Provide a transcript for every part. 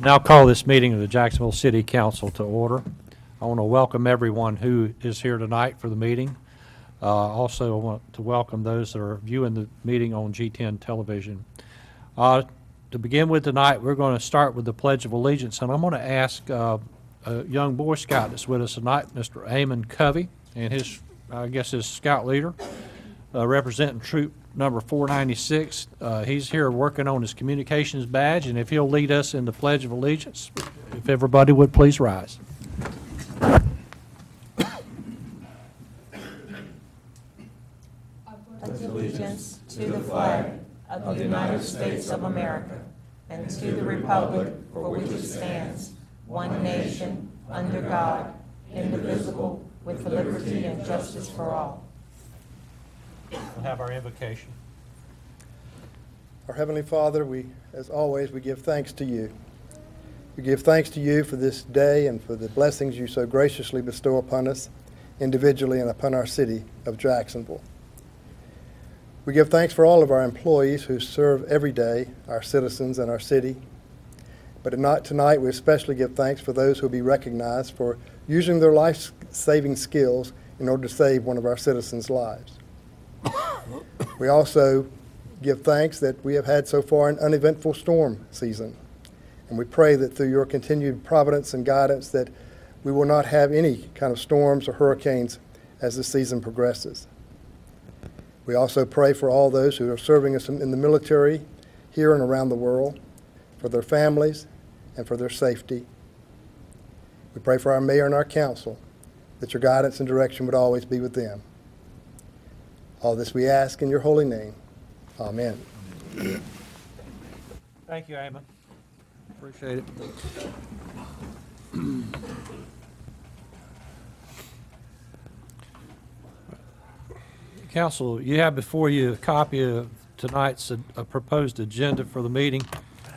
Now call this meeting of the Jacksonville City Council to order. I want to welcome everyone who is here tonight for the meeting. Uh, Also, I want to welcome those that are viewing the meeting on G10 television. Uh, To begin with tonight, we're going to start with the Pledge of Allegiance, and I'm going to ask uh, a young Boy Scout that's with us tonight, Mr. Amon Covey, and his, I guess his scout leader, uh, representing troop number 496. Uh, He's here working on his communications badge, and if he'll lead us in the Pledge of Allegiance, if everybody would please rise. allegiance to the flag of the United States of America and to the republic for which it stands, one nation, under God, indivisible, with liberty and justice for all. We'll have our invocation. Our Heavenly Father, we, as always, we give thanks to you. We give thanks to you for this day and for the blessings you so graciously bestow upon us individually and upon our city of Jacksonville. We give thanks for all of our employees who serve every day our citizens and our city. But tonight, tonight we especially give thanks for those who will be recognized for using their life-saving skills in order to save one of our citizens' lives. We also give thanks that we have had so far an uneventful storm season. And we pray that through your continued providence and guidance that we will not have any kind of storms or hurricanes as the season progresses. We also pray for all those who are serving us in the military here and around the world, for their families and for their safety. We pray for our mayor and our council, that your guidance and direction would always be with them. All this we ask in your holy name. Amen. Thank you, Amon. Appreciate it. Council, you have before you a copy of tonight's uh, uh, proposed agenda for the meeting,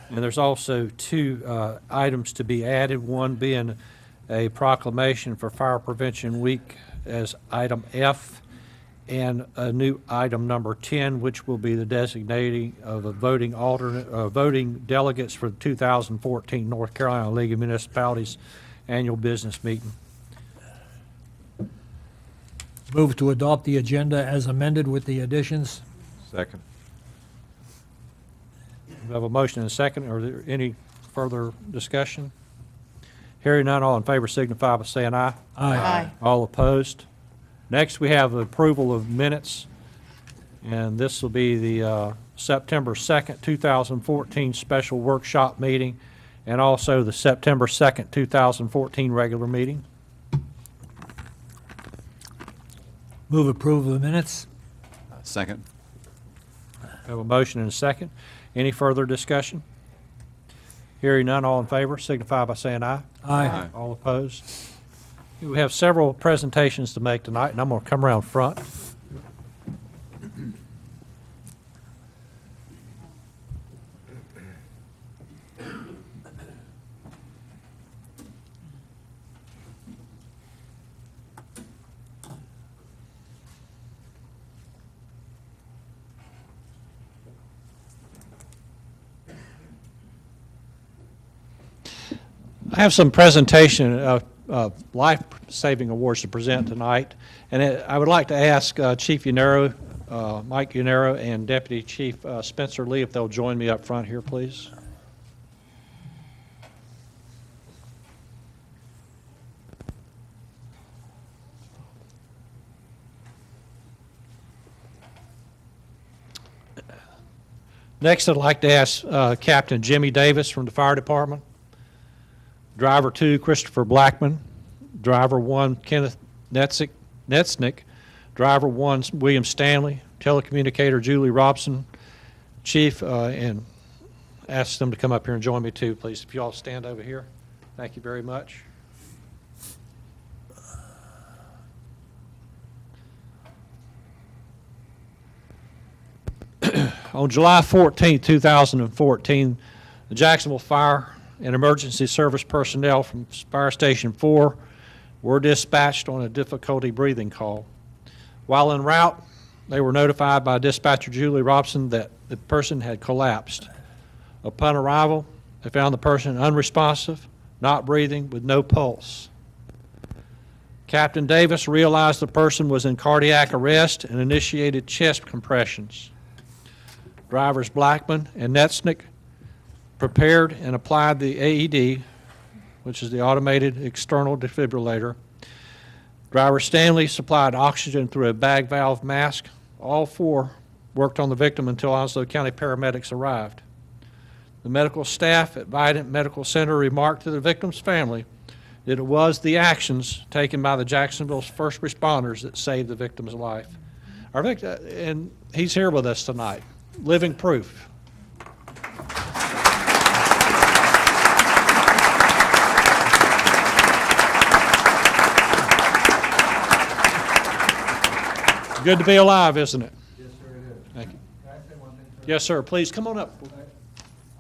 and there's also two uh, items to be added, one being a proclamation for Fire Prevention Week as item F, and a new item number 10, which will be the designating of a voting alternate, uh, voting delegates for the 2014 North Carolina League of Municipalities Annual Business Meeting. Move to adopt the agenda as amended with the additions. Second. We have a motion and a second. Are there any further discussion? Hearing none, all in favor signify by saying aye. All opposed? Next, we have approval of minutes, and this will be the uh, September 2nd, 2014 special workshop meeting, and also the September 2nd, 2014 regular meeting. Move approval of the minutes. Second. We have a motion and a second. Any further discussion? Hearing none, all in favor signify by saying aye. Aye. All opposed? We have several presentations to make tonight, and I'm going to come around front. I have some presentation uh, of, of life-saving awards to present tonight, and it- I would like to ask uh, Chief Yaniero, uh, Mike Yaniero, and Deputy Chief uh, Spencer Lee if they'll join me up front here, please. Next, I'd like to ask uh, Captain Jimmy Davis from the Fire Department. Driver two, Christopher Blackman. Driver one, Kenneth Netzik, Netznick. Driver one, William Stanley. Telecommunicator Julie Robson. Chief, uh, and ask them to come up here and join me too, please. If you all stand over here. Thank you very much. On July 14, 2014, the Jacksonville Fire and Emergency Service personnel from Fire Station 4 were dispatched on a difficulty breathing call. While en route, they were notified by dispatcher Julie Robson that the person had collapsed. Upon arrival, they found the person unresponsive, not breathing, with no pulse. Captain Davis realized the person was in cardiac arrest and initiated chest compressions. Drivers Blackman and Netsnick prepared and applied the AED, which is the automated external defibrillator. Driver Stanley supplied oxygen through a bag valve mask. All four worked on the victim until Onslow County paramedics arrived. The medical staff at Vidant Medical Center remarked to the victim's family that it was the actions taken by the Jacksonville's first responders that saved the victim's life. Our victim, and he's here with us tonight, living proof. Good to be alive, isn't it? Yes, sir, it is. Thank you. Can I say one thing? sir? Yes, sir. Please come on up.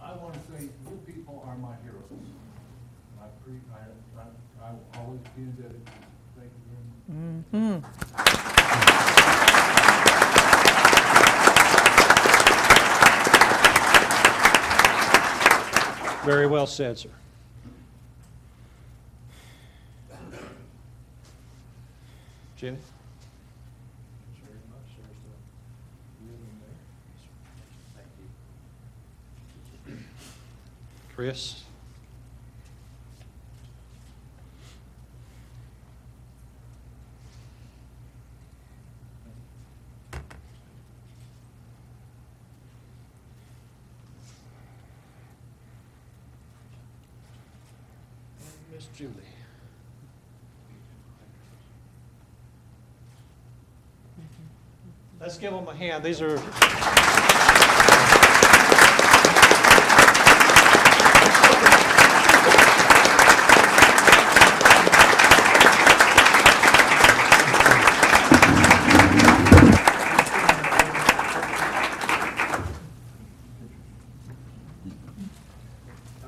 I want to say, you people are my heroes. I pre, I, I, I will always be indebted. Thank you very much. Hmm. Very well said, sir. Jimmy? Chris? Miss Julie? Let's give them a hand. These are.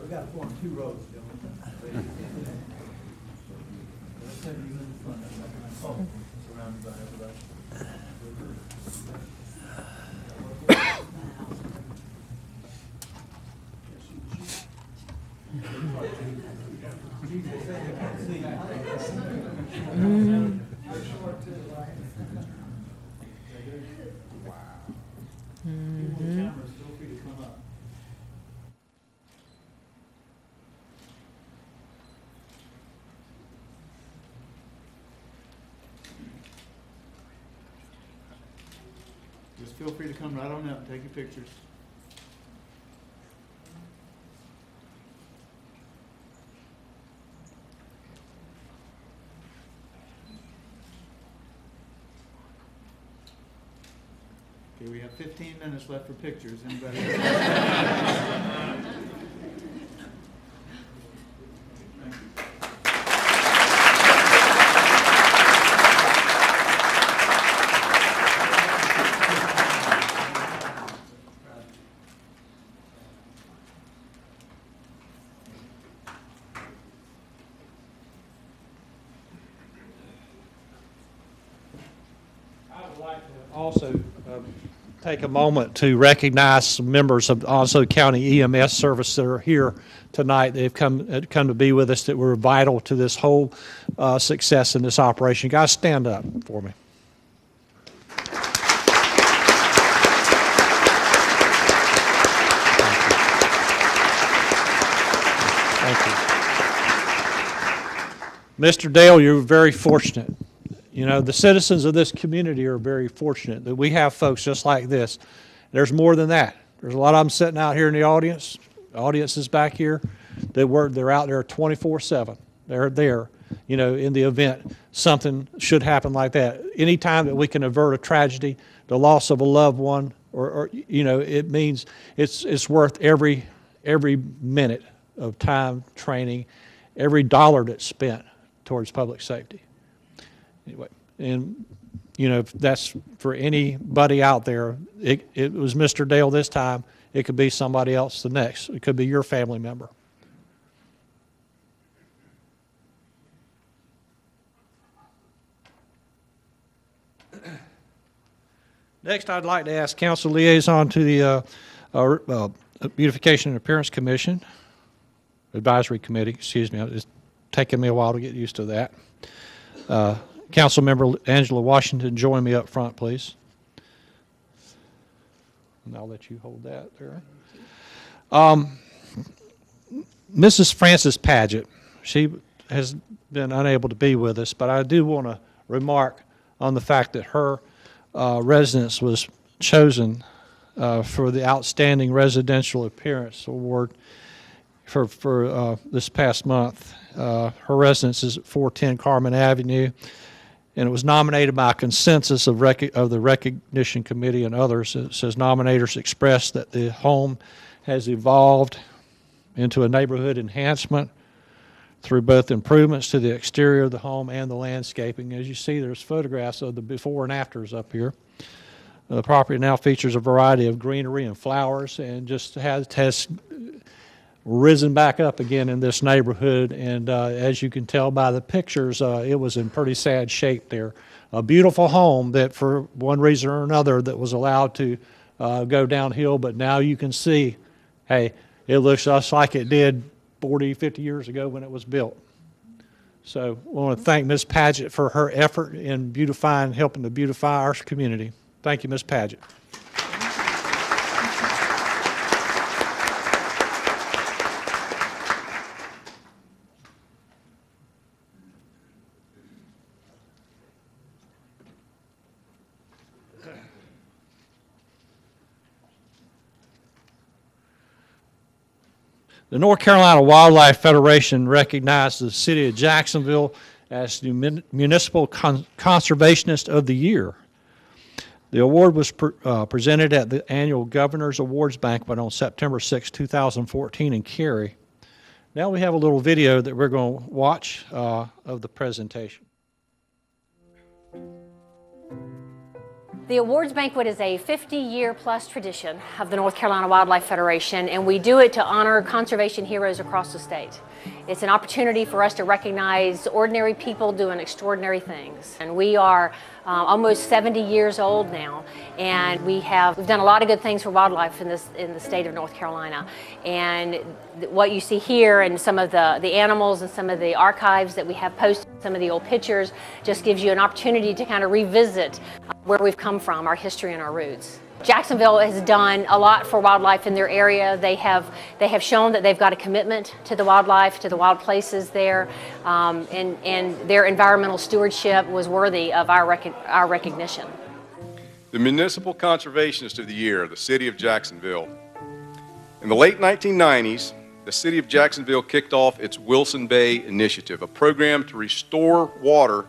We got to form two rows, gentlemen. Let's have you in the front, oh, surrounded by everybody. Cameras, feel free to come up. Just feel free come right on up and take your pictures. Okay, we have fifteen minutes left for pictures. Anybody? take a moment to recognize some members of Onslow County EMS service that are here tonight. They've come, uh, come to be with us that were vital to this whole uh, success in this operation. Guys, stand up for me. Thank you. Mr. Dale, you're very fortunate. You know, the citizens of this community are very fortunate that we have folks just like this. There's more than that. There's a lot of them sitting out here in the audience, the audience is back here. They work, they're out there 24/7. They're there, you know, in the event something should happen like that. Anytime that we can avert a tragedy, the loss of a loved one, or, or you know, it means it's, it's worth every, every minute of time, training, every dollar that's spent towards public safety anyway, and, you know, if that's for anybody out there, it, it was Mr. Dale this time, it could be somebody else the next, it could be your family member. Next, I'd like to ask council liaison to the uh, uh, uh, Beautification and Appearance Commission, Advisory Committee, excuse me, it's taken me a while to get used to that. Uh, Councilmember Angela Washington, join me up front, please. And I'll let you hold that there. Um, Mrs. Frances Paget, she has been unable to be with us, but I do want to remark on the fact that her uh, residence was chosen uh, for the Outstanding Residential Appearance Award for, for uh, this past month. Uh, Her residence is at 410 Carmen Avenue, and it was nominated by consensus of of the Recognition Committee and others. It says nominators expressed that the home has evolved into a neighborhood enhancement through both improvements to the exterior of the home and the landscaping. As you see, there's photographs of the before and afters up here. The property now features a variety of greenery and flowers and just has, has risen back up again in this neighborhood. And uh, as you can tell by the pictures, uh, it was in pretty sad shape there. A beautiful home that, for one reason or another, that was allowed to uh, go downhill. But now you can see, hey, it looks just like it did 40, 50 years ago when it was built. So I want to thank Ms. Paget for her effort in beautifying, helping to beautify our community. Thank you, Ms. Paget. The North Carolina Wildlife Federation recognized the city of Jacksonville as the Municipal Con- Conservationist of the Year. The award was pre- uh, presented at the annual Governor's Awards Banquet on September 6, 2014 in Cary. Now we have a little video that we're going to watch uh, of the presentation. The awards banquet is a 50-year plus tradition of the North Carolina Wildlife Federation, and we do it to honor conservation heroes across the state. It's an opportunity for us to recognize ordinary people doing extraordinary things. And we are uh, almost 70 years old now, and we have we've done a lot of good things for wildlife in this in the state of North Carolina. And what you see here, and some of the the animals and some of the archives that we have posted, some of the old pictures, just gives you an opportunity to kind of revisit where we've come from, our history and our roots. Jacksonville has done a lot for wildlife in their area. They have they have shown that they've got a commitment to the wildlife, to the wild places there, um, and and their environmental stewardship was worthy of our rec- our recognition. The Municipal Conservationist of the Year, the City of Jacksonville. In the late 1990s, the City of Jacksonville kicked off its Wilson Bay Initiative, a program to restore water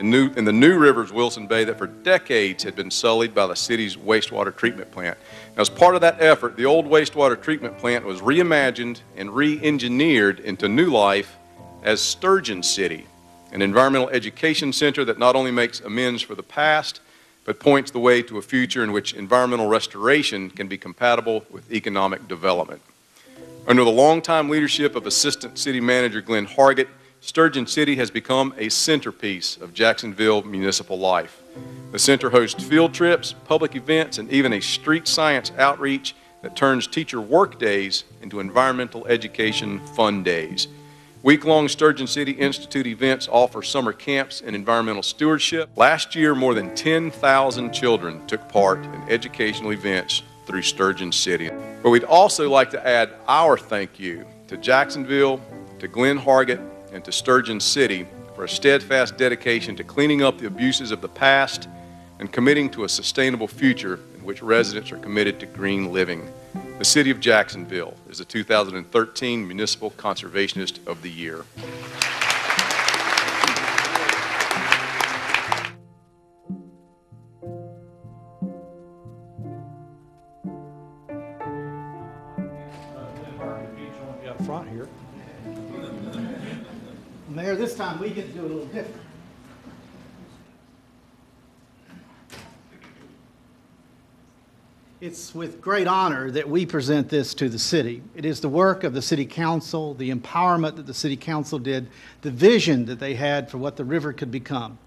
in, new, in the New Rivers Wilson Bay that for decades had been sullied by the city's wastewater treatment plant. Now, as part of that effort, the old wastewater treatment plant was reimagined and re engineered into new life as Sturgeon City, an environmental education center that not only makes amends for the past, but points the way to a future in which environmental restoration can be compatible with economic development. Under the longtime leadership of Assistant City Manager Glenn Hargett, Sturgeon City has become a centerpiece of Jacksonville municipal life. The center hosts field trips, public events, and even a street science outreach that turns teacher work days into environmental education fun days. Week long Sturgeon City Institute events offer summer camps in environmental stewardship. Last year, more than 10,000 children took part in educational events through Sturgeon City. But we'd also like to add our thank you to Jacksonville, to Glenn Hargett, and to Sturgeon City for a steadfast dedication to cleaning up the abuses of the past and committing to a sustainable future in which residents are committed to green living. The City of Jacksonville is the 2013 Municipal Conservationist of the Year. Mayor, this time we get to do a little different. It's with great honor that we present this to the city. It is the work of the city council, the empowerment that the city council did, the vision that they had for what the river could become.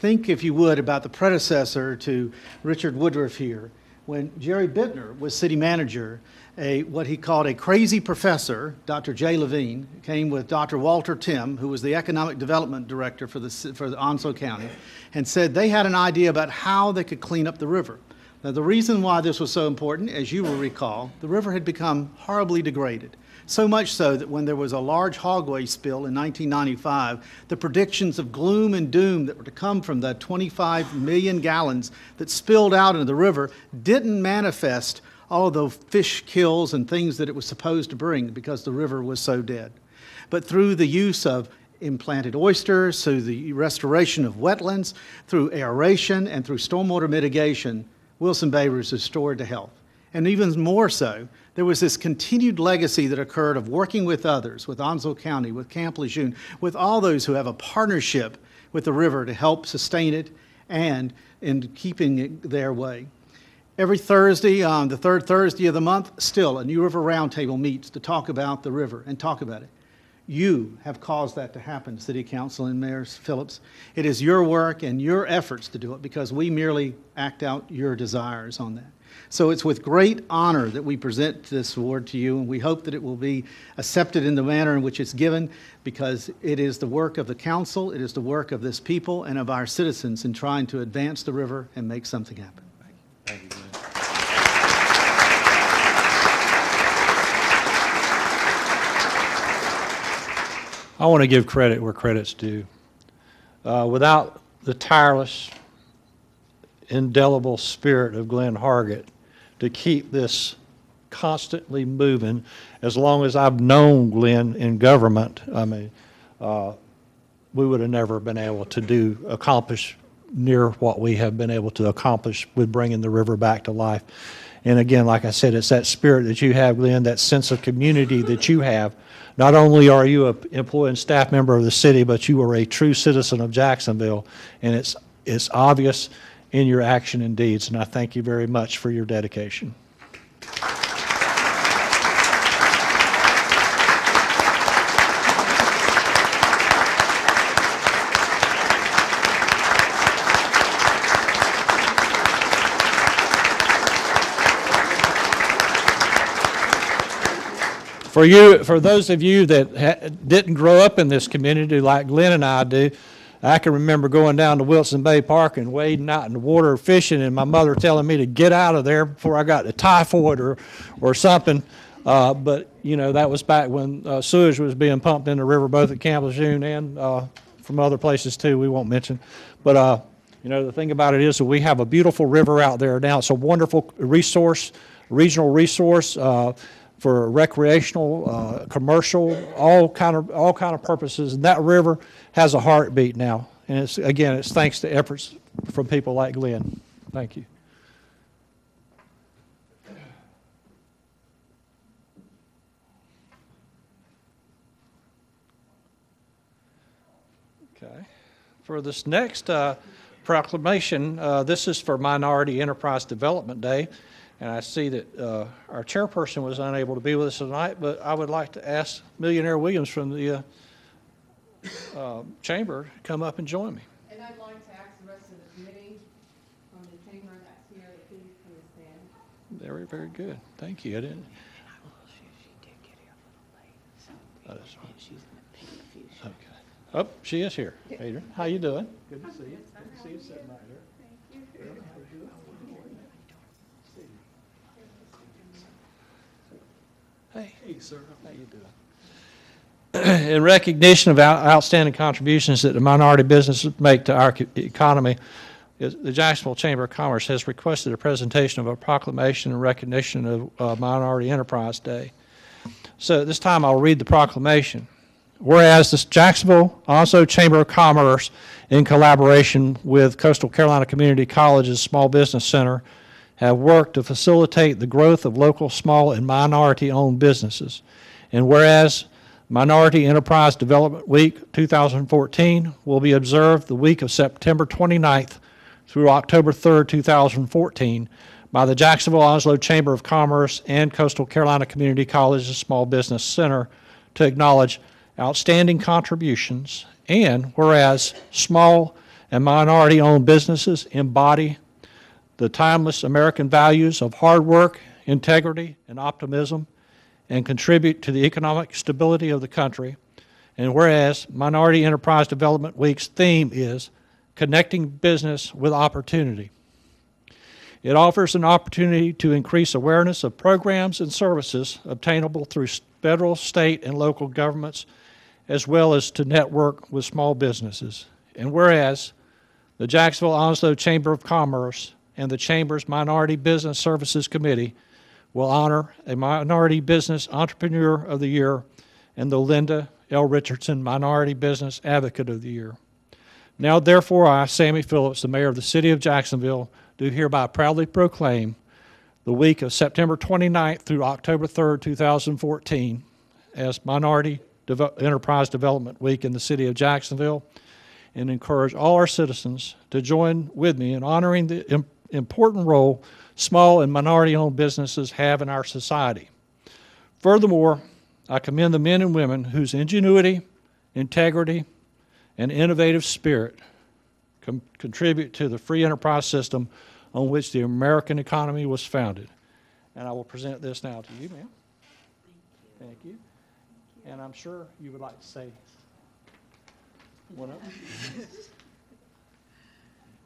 think, if you would, about the predecessor to Richard Woodruff here. When Jerry Bittner was city manager, a, what he called a crazy professor, Dr. Jay Levine, came with Dr. Walter Tim, who was the economic development director for the, for the Onslow County, and said they had an idea about how they could clean up the river. Now, the reason why this was so important, as you will recall, the river had become horribly degraded. So much so that when there was a large hog waste spill in 1995, the predictions of gloom and doom that were to come from the 25 million gallons that spilled out into the river didn't manifest all of the fish kills and things that it was supposed to bring because the river was so dead. But through the use of implanted oysters, through the restoration of wetlands, through aeration, and through stormwater mitigation, Wilson Bay was restored to health. And even more so, there was this continued legacy that occurred of working with others, with Onslow County, with Camp Lejeune, with all those who have a partnership with the river to help sustain it and in keeping it their way. Every Thursday, um, the third Thursday of the month, still a New River Roundtable meets to talk about the river and talk about it. You have caused that to happen, City Council and Mayor Phillips. It is your work and your efforts to do it because we merely act out your desires on that. So it's with great honor that we present this award to you, and we hope that it will be accepted in the manner in which it's given because it is the work of the council, it is the work of this people and of our citizens in trying to advance the river and make something happen. I want to give credit where credit's due. Uh, Without the tireless, indelible spirit of Glenn Hargett to keep this constantly moving, as long as I've known Glenn in government, I mean, uh, we would have never been able to do, accomplish near what we have been able to accomplish with bringing the river back to life. And again, like I said, it's that spirit that you have, Glenn, that sense of community that you have. Not only are you an employee and staff member of the city, but you are a true citizen of Jacksonville. And it's, it's obvious in your action and deeds. And I thank you very much for your dedication. For you, for those of you that ha- didn't grow up in this community like Glenn and I do, I can remember going down to Wilson Bay Park and wading out in the water fishing, and my mother telling me to get out of there before I got the typhoid or, or something. Uh, but you know that was back when uh, sewage was being pumped in the river, both at Camp Lejeune and uh, from other places too. We won't mention, but uh, you know the thing about it is that we have a beautiful river out there now. It's a wonderful resource, regional resource. For recreational, uh, commercial, all kind of all kind of purposes. And that river has a heartbeat now. And it's again, it's thanks to efforts from people like Glenn. Thank you. Okay. For this next uh, proclamation, uh, this is for Minority Enterprise Development Day. And I see that uh, our chairperson was unable to be with us tonight, but I would like to ask Millionaire Williams from the uh, uh, chamber to come up and join me. And I'd like to ask the rest of the committee from the chamber that's here to please come and stand. Very, very good. Thank you. I didn't. That is fine. Okay. Oh, she is here. Adrian, how you doing? Good to see you. Good to see you sitting right here. Hey. Hey, sir. How you doing? In recognition of outstanding contributions that the minority businesses make to our economy, the Jacksonville Chamber of Commerce has requested a presentation of a proclamation in recognition of uh, Minority Enterprise Day. So at this time, I'll read the proclamation. Whereas the Jacksonville also Chamber of Commerce, in collaboration with Coastal Carolina Community College's Small Business Center, have worked to facilitate the growth of local small and minority-owned businesses. And whereas Minority Enterprise Development Week 2014 will be observed the week of September 29th through October 3rd, 2014, by the Jacksonville Onslow Chamber of Commerce and Coastal Carolina Community College's Small Business Center to acknowledge outstanding contributions, and whereas small and minority-owned businesses embody the timeless American values of hard work, integrity, and optimism, and contribute to the economic stability of the country. And whereas Minority Enterprise Development Week's theme is Connecting Business with Opportunity. It offers an opportunity to increase awareness of programs and services obtainable through federal, state, and local governments, as well as to network with small businesses. And whereas the Jacksonville Onslow Chamber of Commerce and the Chamber's Minority Business Services Committee will honor a Minority Business Entrepreneur of the Year and the Linda L. Richardson Minority Business Advocate of the Year. Now, therefore, I, Sammy Phillips, the mayor of the city of Jacksonville, do hereby proudly proclaim the week of September 29th through October 3rd, 2014, as Minority Deve- Enterprise Development Week in the city of Jacksonville, and encourage all our citizens to join with me in honoring the important role small and minority-owned businesses have in our society. Furthermore, I commend the men and women whose ingenuity, integrity, and innovative spirit contribute to the free enterprise system on which the American economy was founded. And I will present this now to you, ma'am. Thank you. And I'm sure you would like to say one of.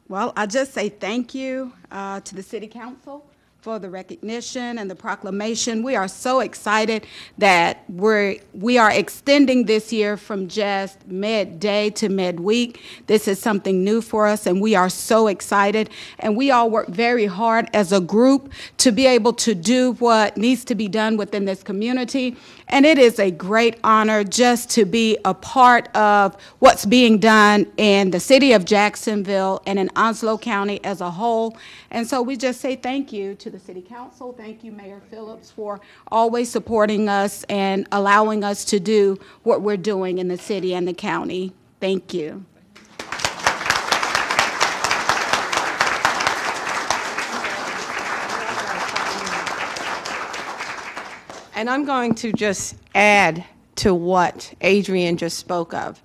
Well, I just say thank you uh, to the City Council for the recognition and the proclamation. We are so excited that we're, we are extending this year from just midday to midweek. This is something new for us, and we are so excited. And we all work very hard as a group to be able to do what needs to be done within this community. And it is a great honor just to be a part of what's being done in the city of Jacksonville and in Onslow County as a whole. And so we just say thank you to the city council. Thank you, Mayor Phillips, for always supporting us and allowing us to do what we're doing in the city and the county. Thank you. And I'm going to just add to what Adrian just spoke of.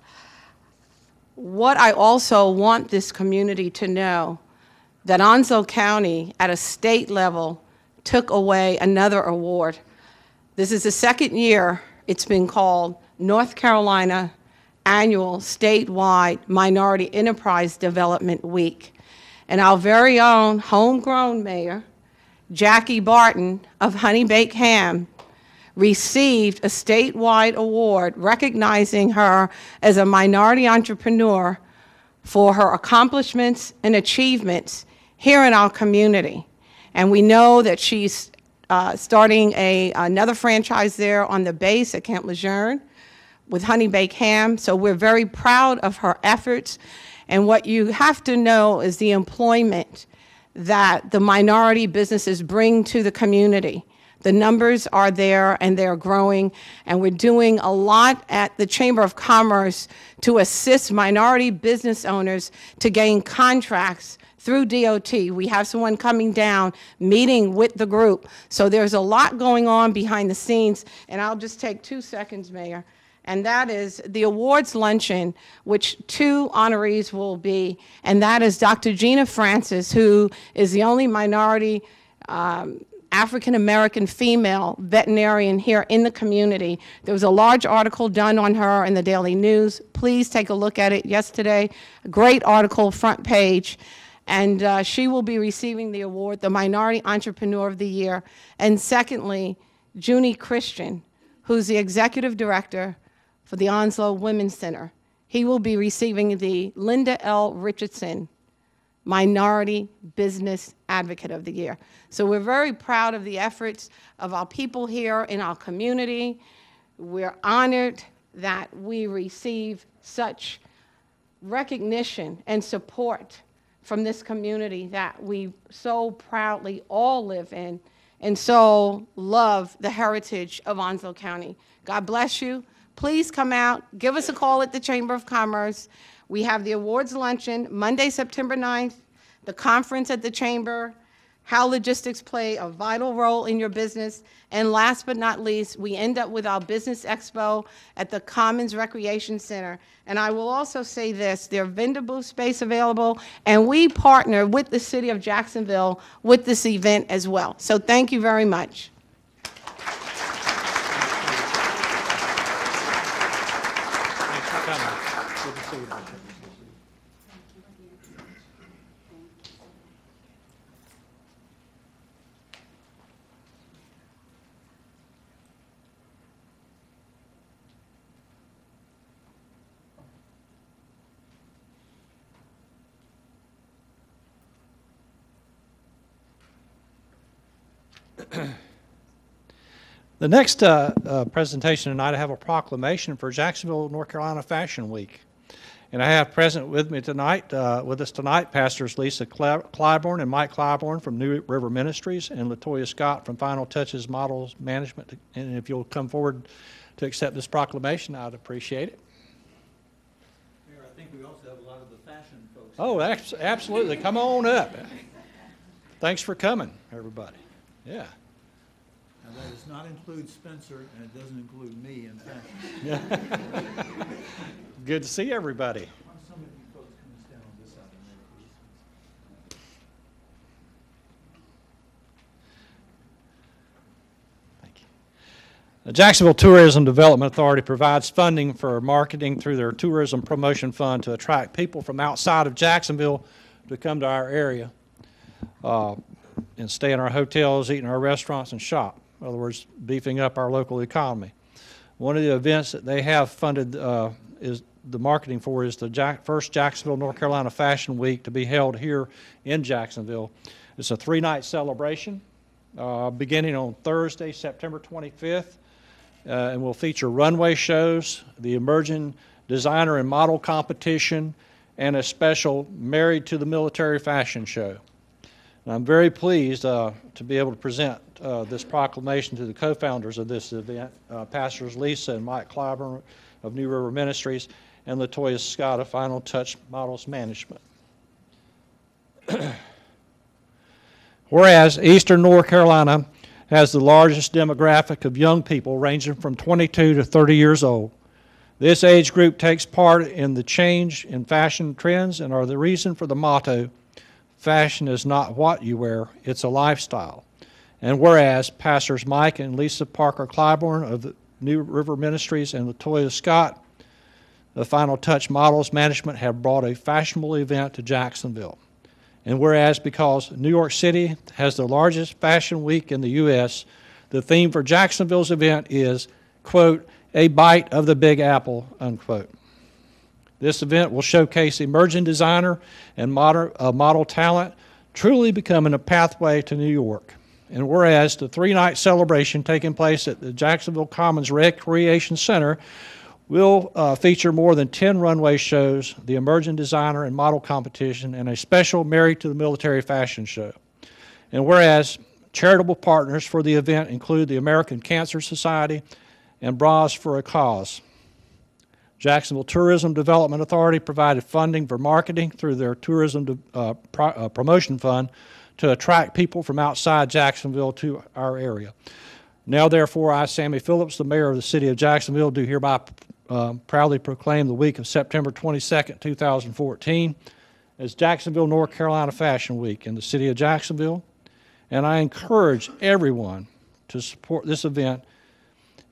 What I also want this community to know that Onslow County, at a state level, took away another award. This is the second year it's been called North Carolina Annual Statewide Minority Enterprise Development Week. And our very own homegrown mayor, Jackie Barton of Honey Baked Ham, received a statewide award recognizing her as a minority entrepreneur for her accomplishments and achievements here in our community. And we know that she's uh, starting a, another franchise there on the base at Camp Lejeune with Honey Baked Ham. So we're very proud of her efforts. And what you have to know is the employment that the minority businesses bring to the community. The numbers are there and they're growing, and we're doing a lot at the Chamber of Commerce to assist minority business owners to gain contracts through DOT. We have someone coming down, meeting with the group. So there's a lot going on behind the scenes, and I'll just take two seconds, Mayor. And that is the awards luncheon, which two honorees will be, and that is Dr. Gina Francis, who is the only minority um, African American female veterinarian here in the community. There was a large article done on her in the Daily News. Please take a look at it yesterday. A great article, front page. And uh, she will be receiving the award, the Minority Entrepreneur of the Year. And secondly, Junie Christian, who's the executive director for the Onslow Women's Center. He will be receiving the Linda L. Richardson Minority Business Advocate of the Year. So we're very proud of the efforts of our people here in our community. We're honored that we receive such recognition and support from this community that we so proudly all live in and so love the heritage of Onslow County. God bless you. Please come out, give us a call at the Chamber of Commerce. We have the awards luncheon Monday, September 9th, the conference at the Chamber how logistics play a vital role in your business. And last but not least, we end up with our Business Expo at the Commons Recreation Center. And I will also say this, there are vendor booth space available, and we partner with the city of Jacksonville with this event as well. So thank you very much. Thanks for coming. Good to see you. Bishop. The next uh, uh, presentation tonight, I have a proclamation for Jacksonville, North Carolina Fashion Week. And I have present with me tonight, uh, with us tonight, Pastors Lisa Clyburn and Mike Clyburn from New River Ministries and Latoya Scott from Final Touches Models Management. And if you'll come forward to accept this proclamation, I'd appreciate it. Mayor, I think we also have a lot of the fashion folks. Oh, abs- absolutely. Come on up. Thanks for coming, everybody. Yeah. Now, that does not include Spencer, and it doesn't include me in fashion. Good to see everybody. Why don't some of you folks come and stand on this side of the? The Jacksonville Tourism Development Authority provides funding for marketing through their Tourism Promotion Fund to attract people from outside of Jacksonville to come to our area uh, and stay in our hotels, eat in our restaurants, and shop. In other words, beefing up our local economy. One of the events that they have funded uh, is the marketing for is the Jack, first Jacksonville, North Carolina Fashion Week to be held here in Jacksonville. It's a three-night celebration uh, beginning on Thursday, September 25th, uh, and will feature runway shows, the emerging designer and model competition, and a special Married to the Military fashion show. And I'm very pleased uh, to be able to present uh, this proclamation to the co-founders of this event, uh, Pastors Lisa and Mike Clyburn of New River Ministries and Latoya Scott of Final Touch Models Management. Whereas Eastern North Carolina has the largest demographic of young people ranging from 22 to 30 years old. This age group takes part in the change in fashion trends and are the reason for the motto, fashion is not what you wear, it's a lifestyle. And whereas Pastors Mike and Lisa Parker Clyburn of the New River Ministries and Latoya Scott the Final Touch Models Management have brought a fashionable event to Jacksonville. And whereas because New York City has the largest fashion week in the U.S., the theme for Jacksonville's event is, quote, a bite of the Big Apple, unquote. This event will showcase emerging designer and modern, uh, model talent truly becoming a pathway to New York. And whereas the three night celebration taking place at the Jacksonville Commons Recreation Center will uh, feature more than 10 runway shows, the emerging designer and model competition, and a special Married to the Military fashion show. And whereas charitable partners for the event include the American Cancer Society and Bras for a Cause. Jacksonville Tourism Development Authority provided funding for marketing through their Tourism uh, pro- uh, Promotion Fund to attract people from outside Jacksonville to our area. Now, therefore, I, Sammy Phillips, the mayor of the city of Jacksonville, do hereby uh, proudly proclaim the week of September 22nd, 2014, as Jacksonville, North Carolina Fashion Week in the city of Jacksonville. And I encourage everyone to support this event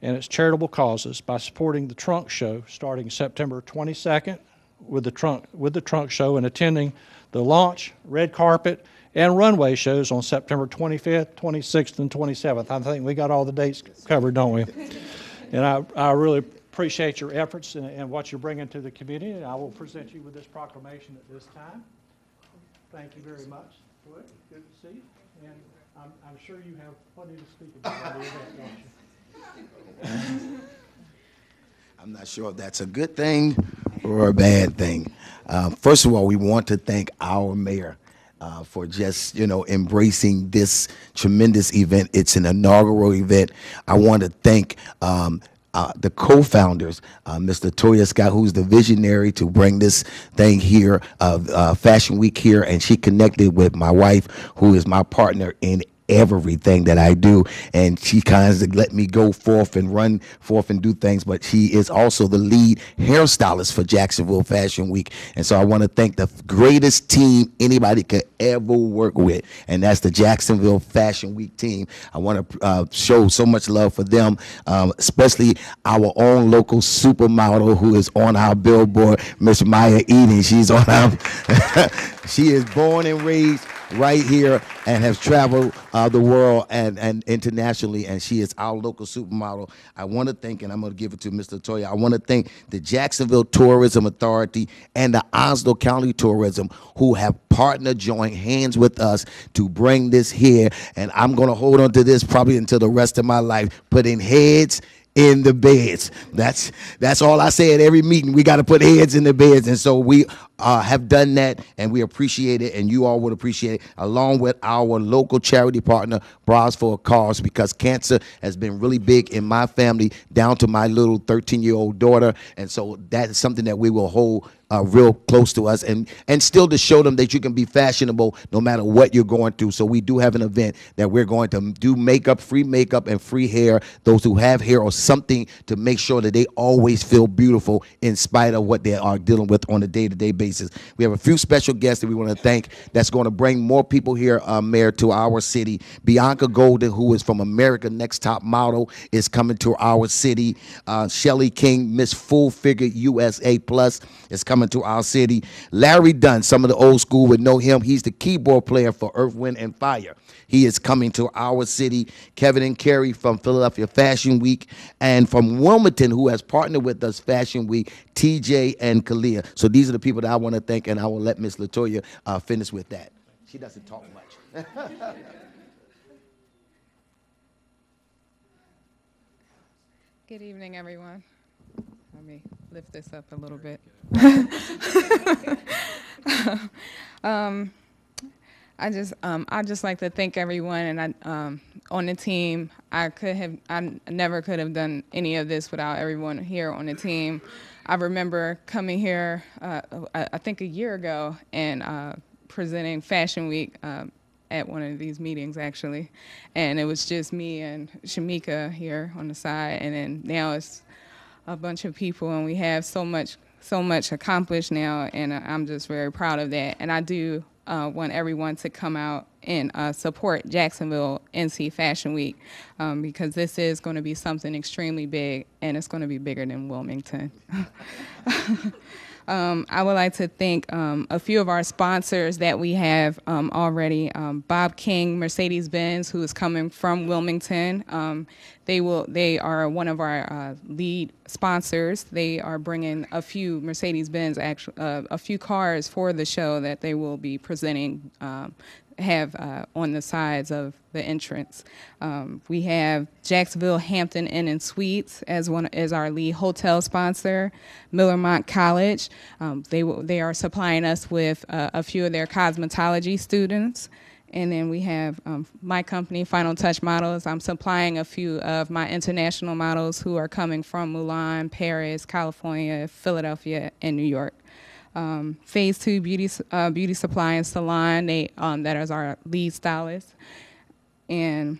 and its charitable causes by supporting the Trunk Show starting September 22nd with the Trunk, with the Trunk Show and attending the launch, red carpet, and runway shows on September 25th, 26th, and 27th. I think we got all the dates covered, don't we? And I, I really appreciate your efforts and, and what you're bringing to the community. And I will present you with this proclamation at this time. Thank you very much. Good good to see you. And I'm, I'm sure you have plenty to speak about the event, don't you? I'm not sure if that's a good thing or a bad thing. Uh, first of all, we want to thank our mayor uh, for just you know embracing this tremendous event. It's an inaugural event. I want to thank um, uh, the co-founders, uh, Mr. Toya Scott, who's the visionary to bring this thing here, uh, uh, Fashion Week here, and she connected with my wife, who is my partner in everything that I do. And she kind of let me go forth and run forth and do things. But she is also the lead hairstylist for Jacksonville Fashion Week. And so I want to thank the greatest team anybody could ever work with. And that's the Jacksonville Fashion Week team. I want to uh, show so much love for them, um, especially our own local supermodel who is on our billboard, Miss Maya Eden. She's on our, she is born and raised right here and has traveled uh, the world and, and internationally, and she is our local supermodel. I want to thank, and I'm going to give it to Mr. Toya, I want to thank the Jacksonville Tourism Authority and the Onslow County Tourism who have partnered, joined hands with us to bring this here, and I'm going to hold on to this probably until the rest of my life, putting heads in the beds. That's that's all I say at every meeting. We got to put heads in the beds, and so we uh, have done that, and we appreciate it, and you all would appreciate it, along with our local charity partner, Bras for a Cause, because cancer has been really big in my family, down to my little 13-year-old daughter, and so that is something that we will hold uh, real close to us, and and still to show them that you can be fashionable no matter what you're going through. So we do have an event that we're going to do makeup, free makeup, and free hair. Those who have hair or something to make sure that they always feel beautiful in spite of what they are dealing with on a day-to-day basis. We have a few special guests that we want to thank. That's going to bring more people here, uh, Mayor, to our city. Bianca Golden, who is from America Next Top Model, is coming to our city. Uh, Shelly King, Miss Full Figure USA Plus, is coming to our city. Larry Dunn, some of the old school would know him. He's the keyboard player for Earth, Wind, and Fire. He is coming to our city. Kevin and Carrie from Philadelphia Fashion Week, and from Wilmington, who has partnered with us Fashion Week, TJ and Kalia. So these are the people that I want to thank, and I will let Miss Latoya uh, finish with that. She doesn't talk much. Good evening, everyone. Me lift this up a little bit. um, I just, um, I just like to thank everyone, and I, um, on the team. I could have, I never could have done any of this without everyone here on the team. I remember coming here, uh, I, I think a year ago, and uh, presenting Fashion Week um, at one of these meetings actually, and it was just me and Shamika here on the side, and then now it's a bunch of people, and we have so much so much accomplished now, and I'm just very proud of that. And I do uh, want everyone to come out and uh, support Jacksonville NC Fashion Week um, because this is going to be something extremely big, and it's going to be bigger than Wilmington. Um, I would like to thank um, a few of our sponsors that we have um, already. Um, Bob King, Mercedes-Benz, who is coming from Wilmington. Um, they will. They are one of our uh, lead sponsors. They are bringing a few Mercedes-Benz, actually, uh, a few cars for the show that they will be presenting um, have uh, on the sides of the entrance. Um, we have Jacksonville Hampton Inn and Suites as one as our lead hotel sponsor. Miller-Motte College, um, they they are supplying us with uh, a few of their cosmetology students. And then we have um, my company, Final Touch Models. I'm supplying a few of my international models who are coming from Milan, Paris, California, Philadelphia, and New York um, Phase Two Beauty uh, Beauty Supply and Salon. They um, that is our lead stylist, and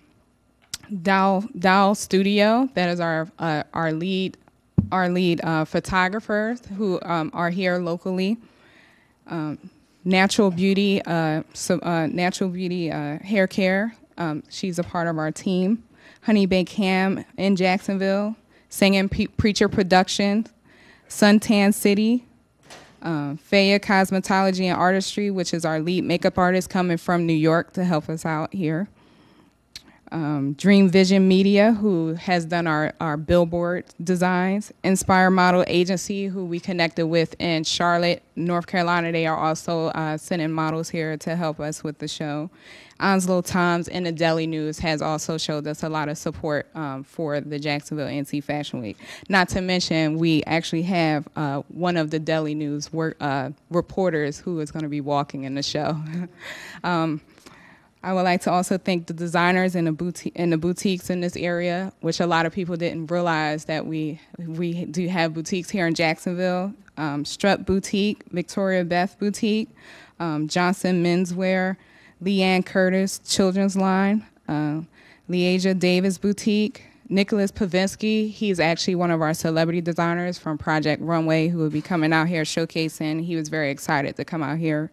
Dow Dow Studio. That is our uh, our lead our lead uh, photographers who um, are here locally. Um, Natural Beauty, uh, so, uh, Natural Beauty uh, Hair Care. Um, she's a part of our team. Honey Baked Ham in Jacksonville. Singing Pre- Preacher Productions. Suntan City, uh, Faya Cosmetology and Artistry, which is our lead makeup artist coming from New York to help us out here. Um, Dream Vision Media, who has done our, our billboard designs. Inspire Model Agency, who we connected with in Charlotte, North Carolina. They are also uh, sending models here to help us with the show. Onslow Times and the Daily News has also showed us a lot of support um, for the Jacksonville NC Fashion Week. Not to mention, we actually have uh, one of the Daily News work, uh, reporters who is going to be walking in the show. um, I would like to also thank the designers in the boutique in the boutiques in this area, which a lot of people didn't realize that we we do have boutiques here in Jacksonville. Um, Strutt Boutique, Victoria Beth Boutique, um, Johnson Menswear, Leanne Curtis Children's Line, uh, Leasia Davis Boutique, Nicholas Putvinski. He's actually one of our celebrity designers from Project Runway, who will be coming out here showcasing. He was very excited to come out here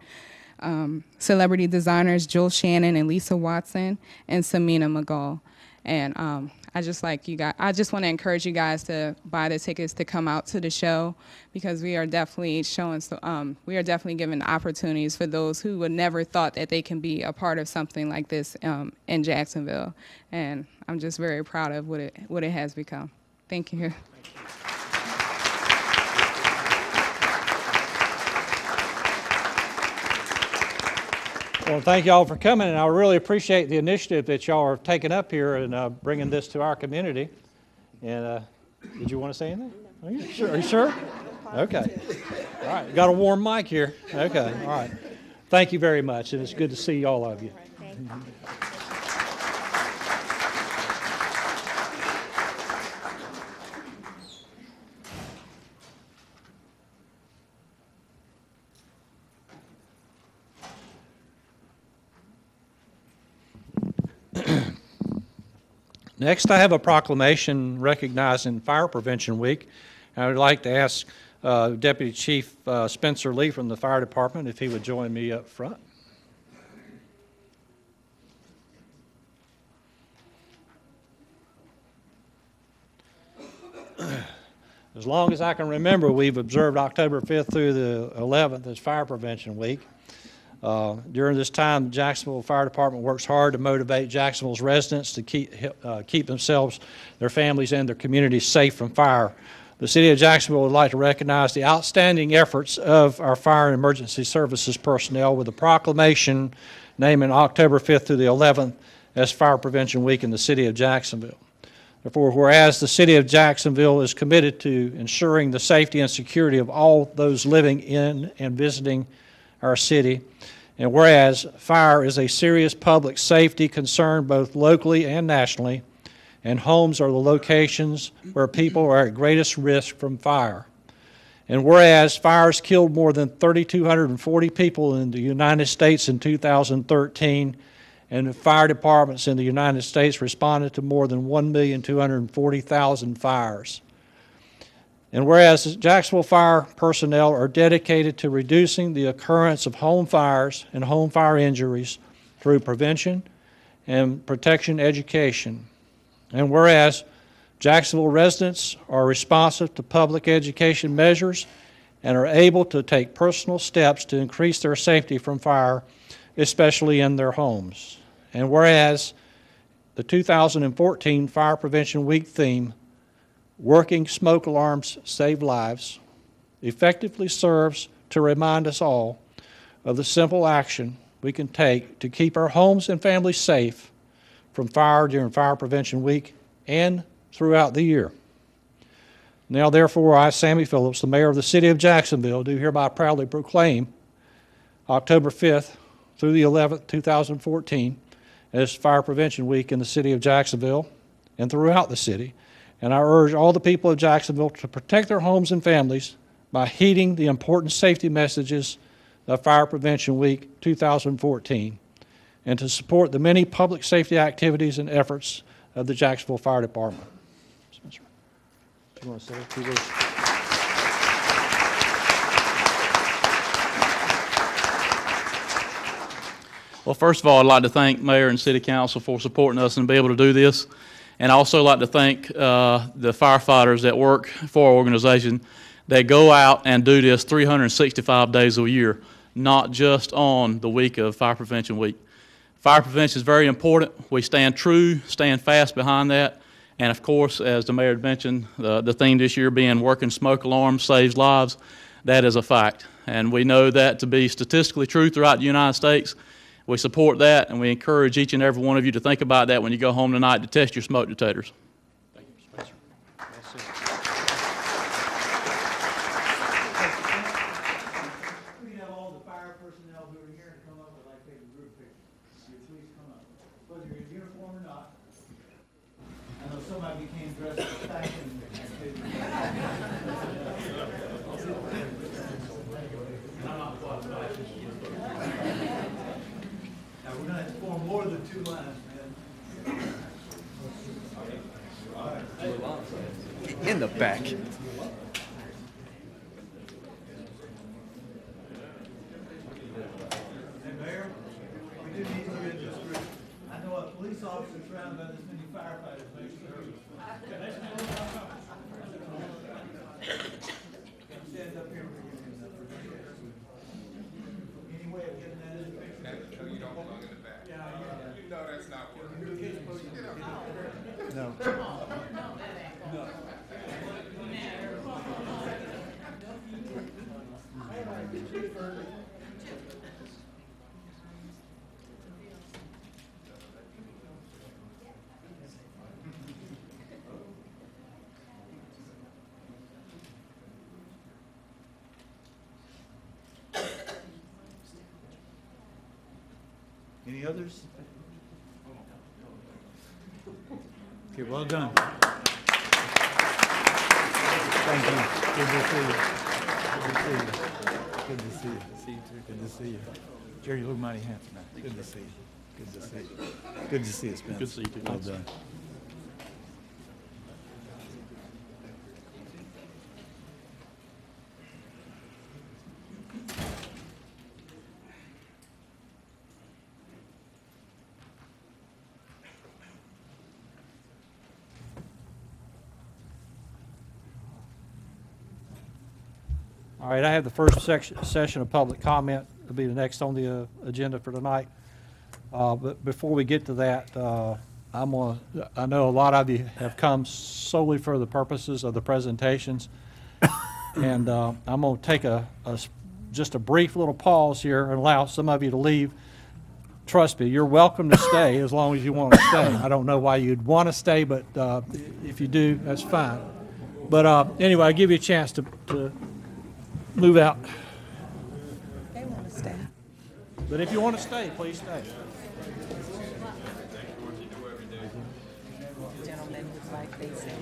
um, celebrity designers Jill Shannon and Lisa Watson and Samina McGall. And um, I just like you guys. I just want to encourage you guys to buy the tickets to come out to the show because we are definitely showing. So, um, we are definitely giving opportunities for those who would never thought that they can be a part of something like this um, in Jacksonville. And I'm just very proud of what it what it has become. Thank you. Well, thank you all for coming, and I really appreciate the initiative that y'all are taking up here and uh, bringing this to our community. And uh, did you want to say anything? Are you sure? Are you sure? Okay. All right. Got a warm mic here. Okay. All right. Thank you very much, and it's good to see all of you. Next, I have a proclamation recognizing Fire Prevention Week. I would like to ask uh, Deputy Chief uh, Spencer Lee from the Fire Department if he would join me up front. As long as I can remember, we've observed October 5th through the 11th as Fire Prevention Week. Uh, During this time, the Jacksonville Fire Department works hard to motivate Jacksonville's residents to keep, uh, keep themselves, their families, and their communities safe from fire. The City of Jacksonville would like to recognize the outstanding efforts of our fire and emergency services personnel with a proclamation naming October 5th through the 11th as Fire Prevention Week in the City of Jacksonville. Therefore, whereas the City of Jacksonville is committed to ensuring the safety and security of all those living in and visiting our city, and whereas fire is a serious public safety concern both locally and nationally, and homes are the locations where people are at greatest risk from fire. And whereas fires killed more than 3,240 people in the United States in 2013, and the fire departments in the United States responded to more than 1,240,000 fires. And whereas Jacksonville Fire personnel are dedicated to reducing the occurrence of home fires and home fire injuries through prevention and protection education. And whereas Jacksonville residents are responsive to public education measures and are able to take personal steps to increase their safety from fire, especially in their homes. And whereas the 2014 Fire Prevention Week theme working smoke alarms save lives effectively serves to remind us all of the simple action we can take to keep our homes and families safe from fire during Fire Prevention Week and throughout the year. Now, therefore, I, Sammy Phillips, the mayor of the city of Jacksonville, do hereby proudly proclaim October 5th through the 11th, 2014, as Fire Prevention Week in the city of Jacksonville and throughout the city. And I urge all the people of Jacksonville to protect their homes and families by heeding the important safety messages of Fire Prevention Week 2014 and to support the many public safety activities and efforts of the Jacksonville Fire Department. Spencer, you want to say a few words? Well, first of all, I'd like to thank Mayor and City Council for supporting us and be able to do this. And I also like to thank uh, the firefighters that work for our organization that go out and do this 365 days a year, not just on the week of Fire Prevention Week. Fire prevention is very important. We stand true, stand fast behind that. And of course, as the mayor mentioned, the theme this year being working smoke alarms saves lives, that is a fact. And we know that to be statistically true throughout the United States. We support that, and we encourage each and every one of you to think about that when you go home tonight to test your smoke detectors. We can have all the fire personnel who are here to come up, I'd like to take a group picture. Will you please come somebody became dressed as fashion. Now, we're gonna have to form more than two lines, man. In the back. Hey, Mayor, we do need you in this group. I know a police officer surrounded by this many firefighters makes you nervous. Stand up here. Any way of getting that in the picture? You don't belong in the back. Yeah, yeah. You know that's not working. No. No. Any others? Okay, well done. Thank you. Good to see you. Good to see you. Good to see you. See you too. Good to see you. Jerry, you look mighty handsome now. Good to see you. Good to see you. Good to see you, Spence. Good to see you too. Well done. All right, I have the first section, session of public comment. It'll be the next on the uh, agenda for tonight. Uh, But before we get to that, uh, I'm going, to I know a lot of you have come solely for the purposes of the presentations. And uh, I'm going to take a, just a brief little pause here and allow some of you to leave. Trust me, you're welcome to stay as long as you want to stay. I don't know why you'd want to stay, but uh, if you do, that's fine. But uh, anyway, I'll give you a chance to, to move out. They want to stay. But if you want to stay, please stay. Gentlemen like they say.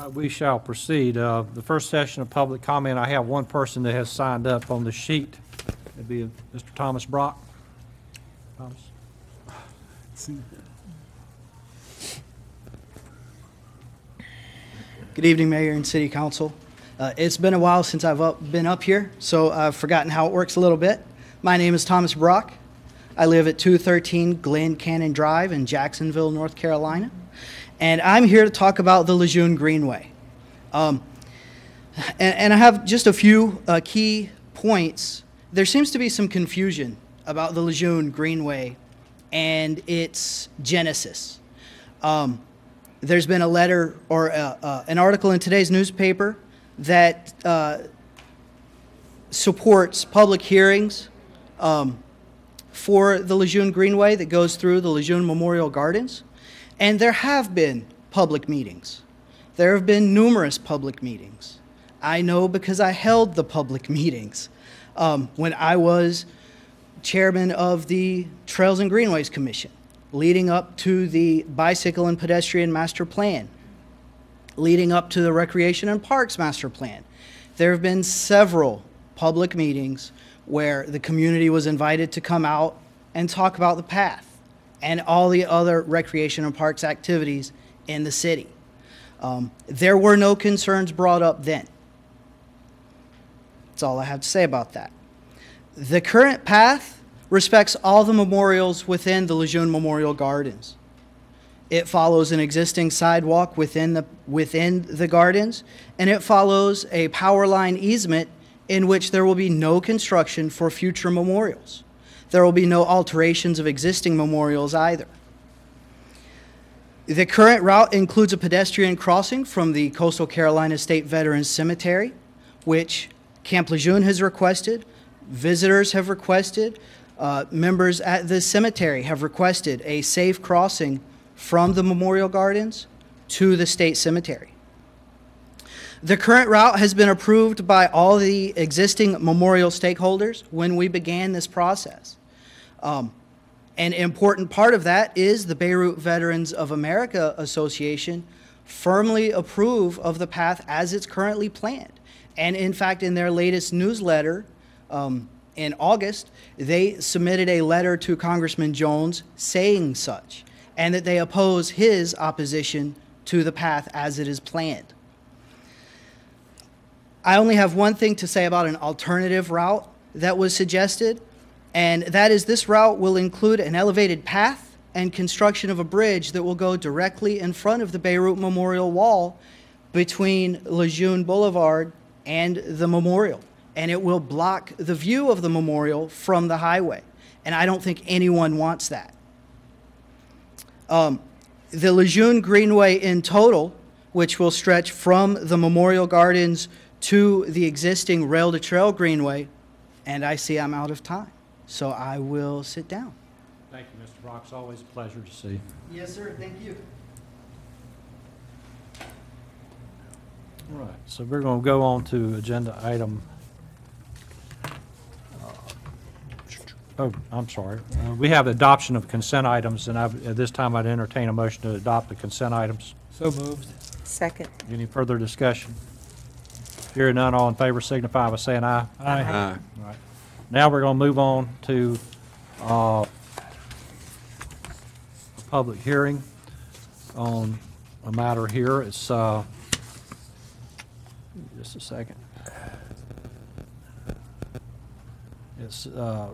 Uh, We shall proceed. Uh, The first session of public comment, I have one person that has signed up on the sheet. It'd be Mr. Thomas Brock. Thomas? Good evening, Mayor and City Council. Uh, It's been a while since I've up- been up here, so I've forgotten how it works a little bit. My name is Thomas Brock. I live at 213 Glen Cannon Drive in Jacksonville, North Carolina, and I'm here to talk about the Lejeune Greenway. Um, And and I have just a few uh, key points, there seems to be some confusion about the Lejeune Greenway and its genesis. Um, there's been a letter or uh, uh, an article in today's newspaper that uh, supports public hearings um, for the Lejeune Greenway that goes through the Lejeune Memorial Gardens. And there have been public meetings. There have been numerous public meetings. I know because I held the public meetings um, when I was chairman of the Trails and Greenways Commission, leading up to the Bicycle and Pedestrian Master Plan, leading up to the Recreation and Parks Master Plan. There have been several public meetings where the community was invited to come out and talk about the path and all the other recreation and parks activities in the city. Um, there were no concerns brought up then. That's all I have to say about that. The current path respects all the memorials within the Lejeune Memorial Gardens. It follows an existing sidewalk within the, within the gardens, and it follows a power line easement in which there will be no construction for future memorials. There will be no alterations of existing memorials either. The current route includes a pedestrian crossing from the Coastal Carolina State Veterans Cemetery, which Camp Lejeune has requested, visitors have requested, uh, members at the cemetery have requested a safe crossing from the Memorial Gardens to the state cemetery. The current route has been approved by all the existing memorial stakeholders when we began this process. Um, an important part of that is the Beirut Veterans of America Association firmly approve of the path as it's currently planned. And in fact, in their latest newsletter um, in August, they submitted a letter to Congressman Jones saying such, and that they oppose his opposition to the path as it is planned. I only have one thing to say about an alternative route that was suggested, and that is this route will include an elevated path and construction of a bridge that will go directly in front of the Beirut Memorial Wall between Lejeune Boulevard and the memorial. And it will block the view of the memorial from the highway. And I don't think anyone wants that. Um, the Lejeune Greenway in total, which will stretch from the Memorial Gardens to the existing rail to trail greenway, and I see I'm out of time. So I will sit down. Thank you, Mr. Brock. It's always a pleasure to see you. Yes, sir. Thank you. All right, so we're going to go on to agenda item, uh, oh, I'm sorry. Uh, We have adoption of consent items, and I've- at this time I'd entertain a motion to adopt the consent items. So moved. Second. Any further discussion? Hearing none, all in favor signify by saying aye. Aye. All right. Now we're going to move on to uh, a public hearing on a matter here. It's, uh, just a second. It's uh,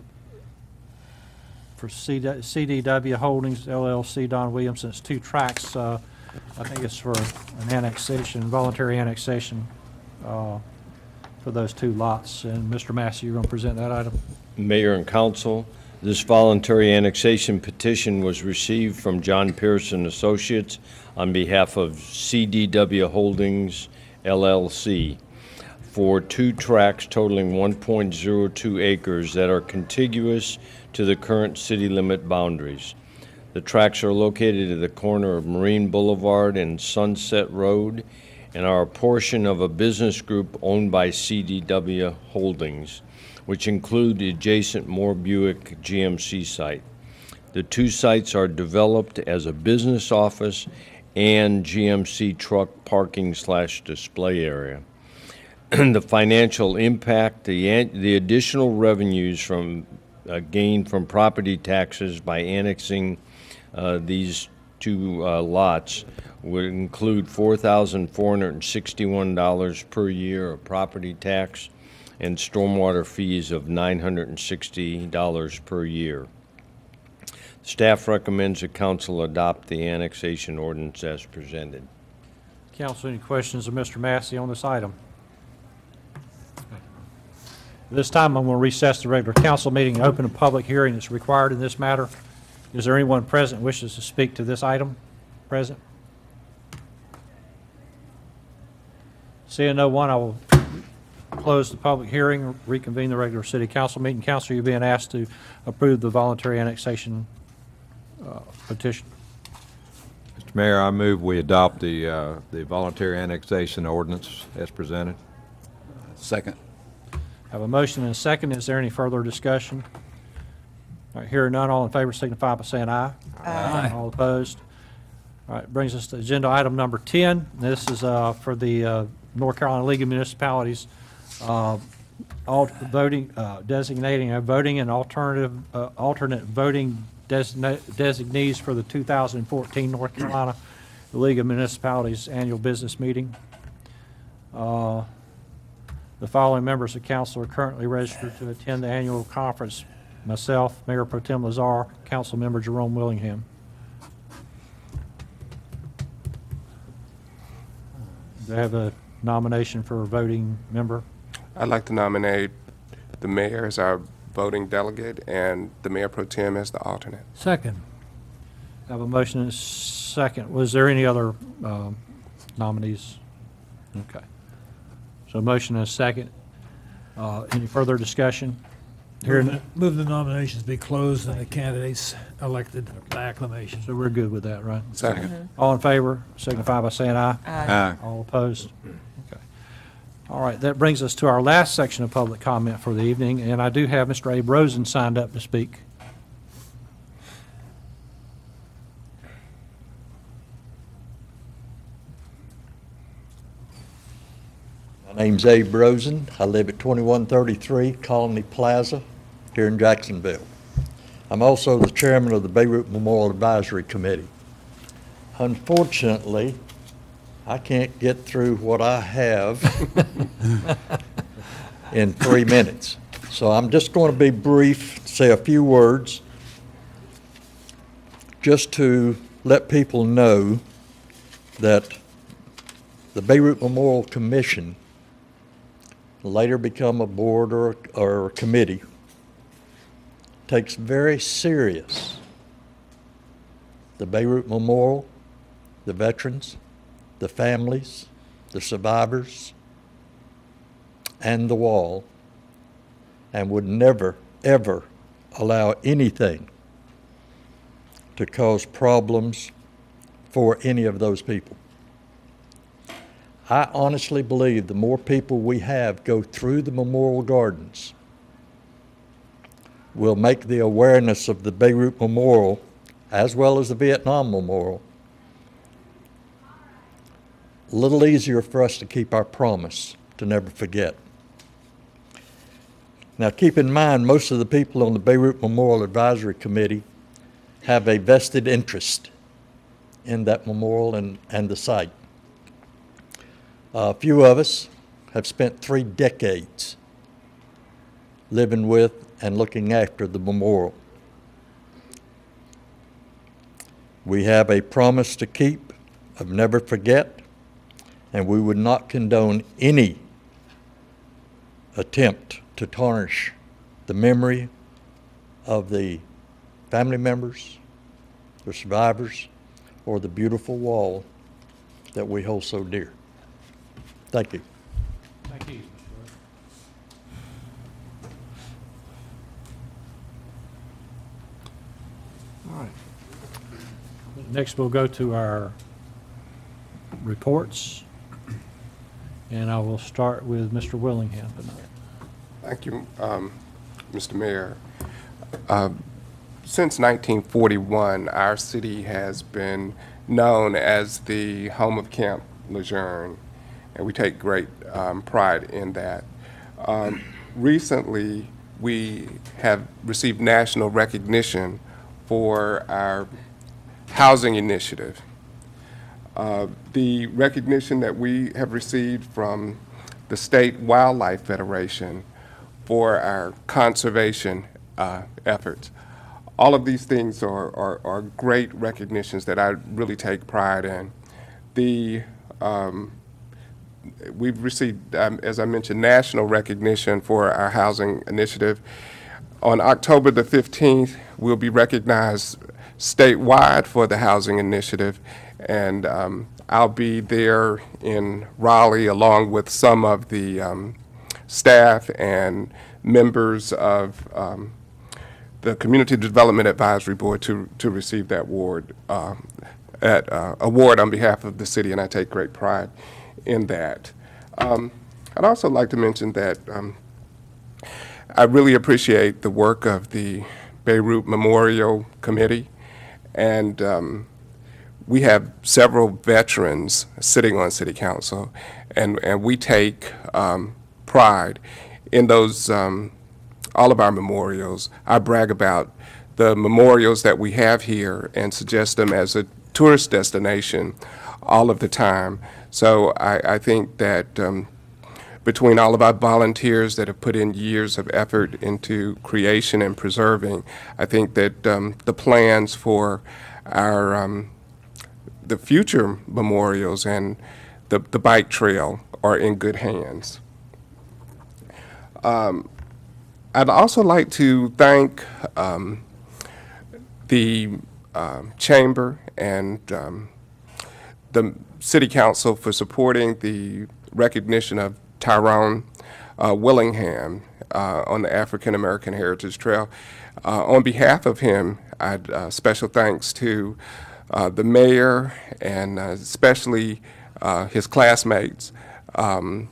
for CD CDW Holdings LLC, Don Williamson. It's two tracks. uh, I think it's for an annexation, voluntary annexation uh, for those two lots. And Mr. Massey, you're going to present that item? Mayor and council, this voluntary annexation petition was received from John Pearson Associates on behalf of CDW Holdings LLC for two tracts totaling 1.02 acres that are contiguous to the current city limit boundaries. The tracts are located at the corner of Marine Boulevard and Sunset Road and are a portion of a business group owned by CDW Holdings, which include the adjacent Moore Buick GMC site. The two sites are developed as a business office and GMC truck parking slash display area. the financial impact, the, the additional revenues from uh, gain from property taxes by annexing uh, these two uh, lots would include $4,461 per year of property tax and stormwater fees of $960 per year. Staff recommends the council adopt the annexation ordinance as presented. Council, any questions of Mr. Massey on this item? This time, I'm going to recess the regular council meeting and open a public hearing that's required in this matter. Is there anyone present wishes to speak to this item? Present? Seeing no one, I will close the public hearing, reconvene the regular city council meeting. Council, you're being asked to approve the voluntary annexation uh, petition. Mr. Mayor, I move we adopt the, uh, the voluntary annexation ordinance as presented. Second. Have a motion and a second. Is there any further discussion? All right, hearing none, all in favor signify by saying aye. Aye. All opposed? All right, brings us to agenda item number 10. This is uh, for the uh, North Carolina League of Municipalities, uh, alt- voting, uh, designating a voting and alternative, uh, alternate voting designa- designees for the 2014 North Carolina League of Municipalities Annual Business Meeting. Uh, the following members of council are currently registered to attend the annual conference. Myself, Mayor Pro Tem Lazar, Councilmember Jerome Willingham. Do I have a nomination for a voting member? I'd like to nominate the mayor as our voting delegate and the mayor pro tem as the alternate. Second. I Have a motion and a second. Was there any other um, nominees? Okay. So motion and a second. Uh, Any further discussion? Hearing, Move the nominations be closed and the candidates elected by acclamation. so we're good with that, right? Second. All in favor, signify by saying aye. Aye. All opposed? All right, that brings us to our last section of public comment for the evening, and I do have Mr. Abe Rosen signed up to speak. My name's Abe Rosen. I live at 2133 Colony Plaza here in Jacksonville. I'm also the chairman of the Beirut Memorial Advisory Committee. Unfortunately, I can't get through what I have in three minutes. So I'm just going to be brief, say a few words, just to let people know that the Beirut Memorial Commission later become a board or, or a committee, takes very serious the Beirut Memorial, the veterans, the families, the survivors, and the wall, and would never, ever allow anything to cause problems for any of those people. I honestly believe the more people we have go through the memorial gardens will make the awareness of the Beirut Memorial, as well as the Vietnam Memorial, a little easier for us to keep our promise to never forget. Now, keep in mind, most of the people on the Beirut Memorial Advisory Committee have a vested interest in that memorial and, and the site. A few of us have spent three decades living with and looking after the memorial. We have a promise to keep of never forget, and we would not condone any attempt to tarnish the memory of the family members, the survivors, or the beautiful wall that we hold so dear. Thank you. Thank you. All right. Next, we'll go to our reports, and I will start with Mr. Willingham tonight. Thank you, um, Mr. Mayor. Uh, Since 1941, our city has been known as the home of Camp Lejeune, and we take great um, pride in that. Um, Recently, we have received national recognition for our housing initiative. Uh, The recognition that we have received from the State Wildlife Federation for our conservation uh, efforts. All of these things are, are, are great recognitions that I really take pride in. The um, we've received, um, as I mentioned, national recognition for our housing initiative. On October the 15th, we'll be recognized statewide for the housing initiative, and um, I'll be there in Raleigh along with some of the um, staff and members of um, the Community Development Advisory Board to, to receive that award, uh, at, uh, award on behalf of the city, and I take great pride in that. Um, I'd also like to mention that um, I really appreciate the work of the Beirut Memorial Committee, and um, we have several veterans sitting on City Council, and, and we take um, pride in those, um, all of our memorials. I brag about the memorials that we have here and suggest them as a tourist destination all of the time. So I, I think that um, between all of our volunteers that have put in years of effort into creation and preserving, I think that um, the plans for our um, the future memorials and the, the bike trail are in good hands. Um, I'd also like to thank um, the um, Chamber and um, the City Council for supporting the recognition of Tyrone uh, Willingham uh, on the African American Heritage Trail. Uh, on behalf of him, I'd uh, special thanks to uh, the mayor and uh, especially uh, his classmates. Um,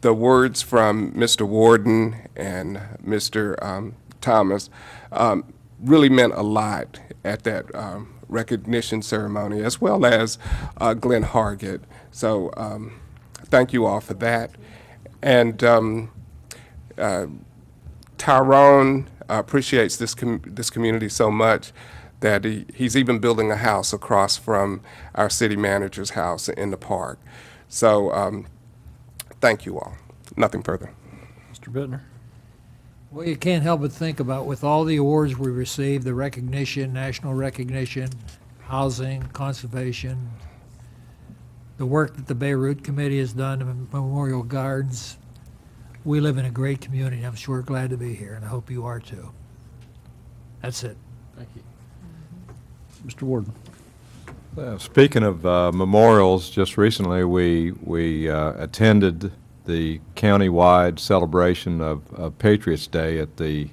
the words from Mr. Warden and Mr. Um, Thomas um, really meant a lot at that um, recognition ceremony, as well as uh, Glenn Hargett. So um, thank you all for that. And uh, Tyrone appreciates this, com this community so much that he, he's even building a house across from our city manager's house in the park. So um, thank you all. Nothing further. Mr. Bittner? Well, you can't help but think about with all the awards we received, the recognition, national recognition, housing, conservation, the work that the Beirut Committee has done, the Memorial Gardens. We live in a great community. I'm sure glad to be here, and I hope you are too. That's it. Thank you. Mr. Warden? Uh, Speaking of uh, memorials, just recently, we, we uh, attended the countywide celebration of, of Patriots Day at the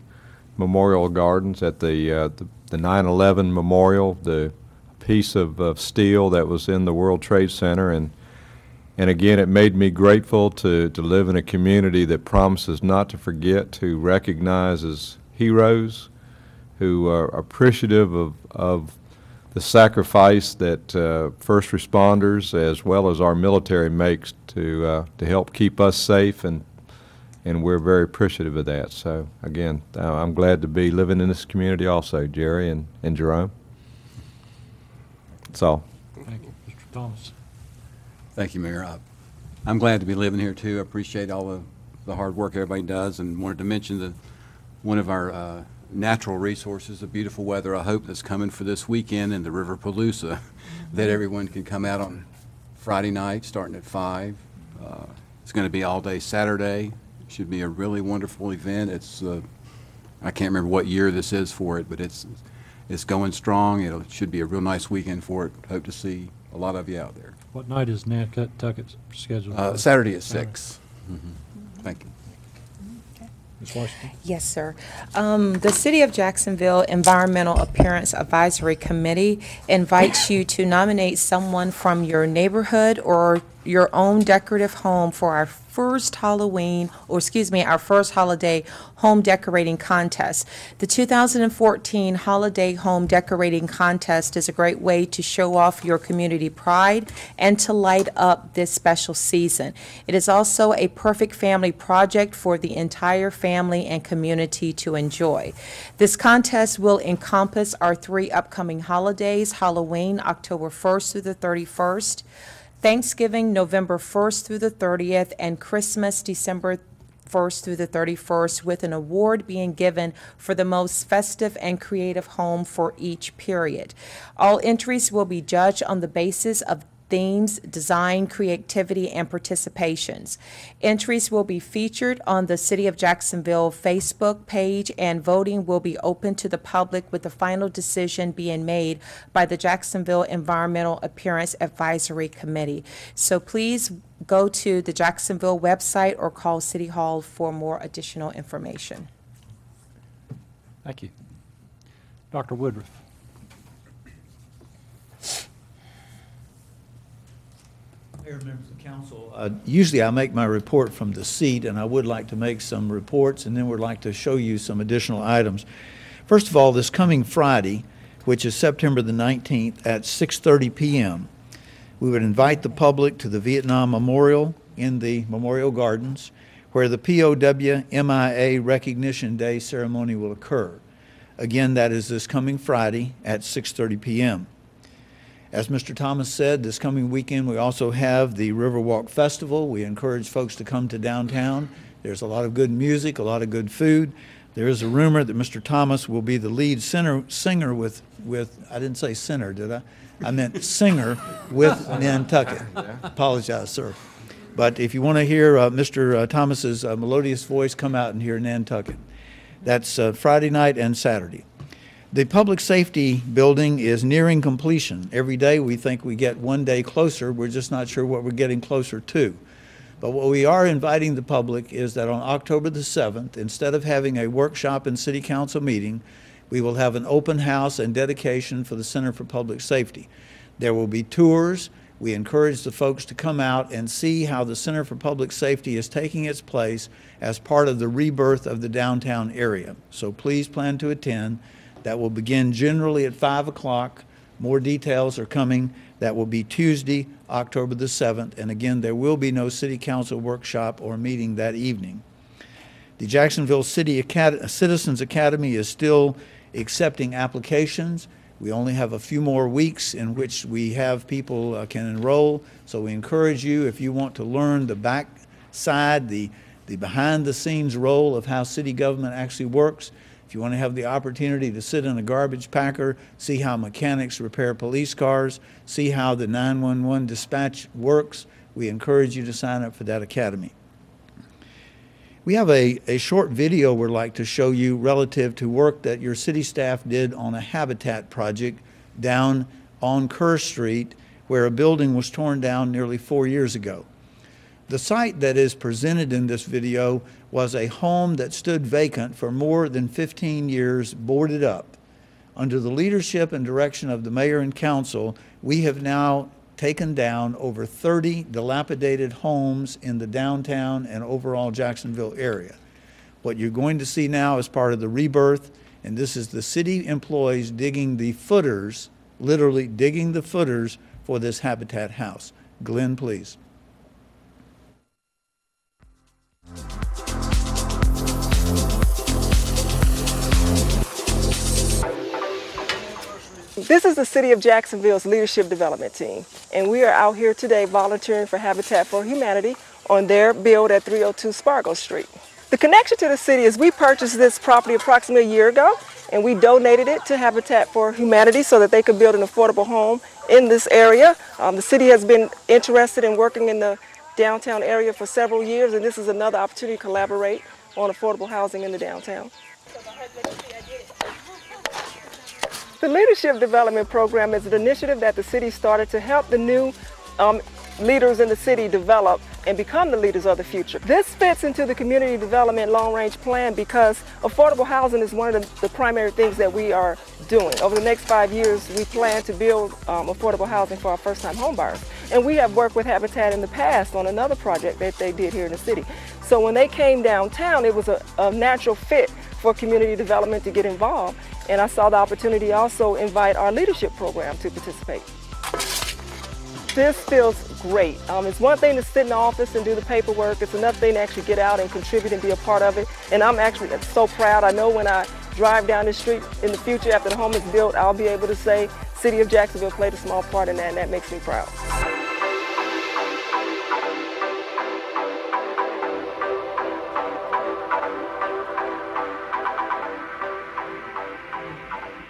Memorial Gardens, at the, uh, the the 9/11 Memorial, the piece of, of steel that was in the World Trade Center, and and again, it made me grateful to, to live in a community that promises not to forget to recognize as heroes who are appreciative of, of the sacrifice that uh, first responders as well as our military makes to, uh, to help keep us safe, and, and we're very appreciative of that. So again, uh, I'm glad to be living in this community also, Jerry and, and Jerome. That's all. Thank you. Mr. Thomas? Thank you, Mayor. I- I'm glad to be living here, too. I appreciate all the, the hard work everybody does, and wanted to mention that one of our uh, natural resources, the beautiful weather, I hope, that's coming for this weekend in the River Palooza, that everyone can come out on Friday night, starting at five. Uh, It's going to be all day Saturday. Should be a really wonderful event. It's, uh, I can't remember what year this is for it, but it's, it's going strong. It should be a real nice weekend for it. Hope to see a lot of you out there. What night is Nantucket scheduled? Uh? Saturday at six. Mhm. Thank you. Ms. Washington? Yes, sir. Um, The City of Jacksonville Environmental Appearance Advisory Committee invites you to nominate someone from your neighborhood or your own decorative home for our first Halloween, or excuse me, our first holiday home decorating contest. The 2014 Holiday Home Decorating Contest is a great way to show off your community pride and to light up this special season. It is also a perfect family project for the entire family and community to enjoy. This contest will encompass our three upcoming holidays, Halloween, October 1st through the 31st, Thanksgiving, November 1st through the 30th, and Christmas, December 1st through the 31st, with an award being given for the most festive and creative home for each period. All entries will be judged on the basis of themes, design, creativity, and participations. Entries will be featured on the City of Jacksonville Facebook page, and voting will be open to the public with the final decision being made by the Jacksonville Environmental Appearance Advisory Committee. So please go to the Jacksonville website or call City Hall for more additional information. Thank you. Dr. Woodruff. Members of the council, uh, usually I make my report from the seat, and I would like to make some reports, and then would like to show you some additional items. First of all, this coming Friday, which is September the 19th at 6:30 PM, we would invite the public to the Vietnam Memorial in the Memorial Gardens, where the POW MIA Recognition Day ceremony will occur. Again, that is this coming Friday at 6:30 PM. As Mr. Thomas said, this coming weekend we also have the Riverwalk Festival. We encourage folks to come to downtown. There's a lot of good music, a lot of good food. There is a rumor that Mr. Thomas will be the lead singer, singer with, with, I didn't say sinner, did I? I meant singer with Nantucket. Apologize, sir. But if you want to hear uh, Mr. uh, Thomas's uh, melodious voice, come out and hear Nantucket. That's uh, Friday night and Saturday. The public safety building is nearing completion. Every day we think we get one day closer. We're just not sure what we're getting closer to. But what we are inviting the public is that on October the 7th, instead of having a workshop and city council meeting, we will have an open house and dedication for the Center for Public Safety. There will be tours. We encourage the folks to come out and see how the Center for Public Safety is taking its place as part of the rebirth of the downtown area. So please plan to attend. That will begin generally at 5 o'clock. More details are coming. That will be Tuesday, October the 7th. And again, there will be no City Council workshop or meeting that evening. The Jacksonville City Acad- Citizens Academy is still accepting applications. We only have a few more weeks in which we have people uh, can enroll. So we encourage you, if you want to learn the back side, the, the behind the scenes role of how city government actually works, if you want to have the opportunity to sit in a garbage packer, see how mechanics repair police cars, see how the 911 dispatch works, we encourage you to sign up for that academy. We have a, a short video we'd like to show you relative to work that your city staff did on a habitat project down on Kerr Street where a building was torn down nearly four years ago. The site that is presented in this video was a home that stood vacant for more than 15 years, boarded up. Under the leadership and direction of the mayor and council, we have now taken down over 30 dilapidated homes in the downtown and overall Jacksonville area. What you're going to see now is part of the rebirth, and this is the city employees digging the footers, literally digging the footers for this Habitat house. Glenn, please. This is the City of Jacksonville's Leadership Development Team, and we are out here today volunteering for Habitat for Humanity on their build at 302 Spargo Street. The connection to the city is we purchased this property approximately a year ago, and we donated it to Habitat for Humanity so that they could build an affordable home in this area. Um, the city has been interested in working in the downtown area for several years, and this is another opportunity to collaborate on affordable housing in the downtown. The Leadership Development Program is an initiative that the city started to help the new um, leaders in the city develop and become the leaders of the future. This fits into the Community Development Long Range Plan because affordable housing is one of the, the primary things that we are doing. Over the next five years, we plan to build um, affordable housing for our first-time homebuyers. And we have worked with Habitat in the past on another project that they did here in the city. So when they came downtown, it was a, a natural fit for community development to get involved. And I saw the opportunity also invite our leadership program to participate. This feels great. Um, it's one thing to sit in the office and do the paperwork. It's another thing to actually get out and contribute and be a part of it. And I'm actually so proud. I know when I drive down the street in the future after the home is built, I'll be able to say City of Jacksonville played a small part in that, and that makes me proud.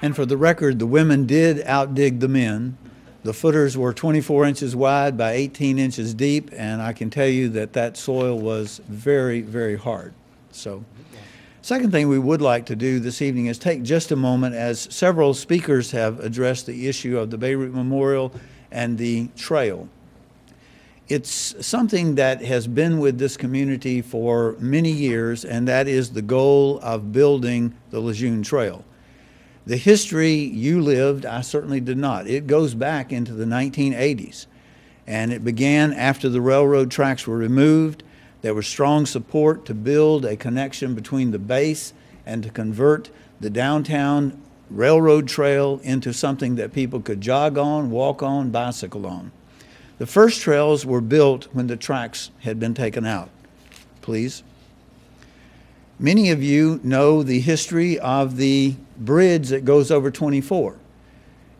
And for the record, the women did outdig the men. The footers were 24 inches wide by 18 inches deep, and I can tell you that that soil was very, very hard. So, second thing we would like to do this evening is take just a moment, as several speakers have addressed the issue of the Beirut Memorial and the trail. It's something that has been with this community for many years, and that is the goal of building the Lejeune Trail. The history you lived, I certainly did not. It goes back into the 1980s, and it began after the railroad tracks were removed. There was strong support to build a connection between the base and to convert the downtown railroad trail into something that people could jog on, walk on, bicycle on. The first trails were built when the tracks had been taken out. Please. Many of you know the history of the bridge that goes over 24.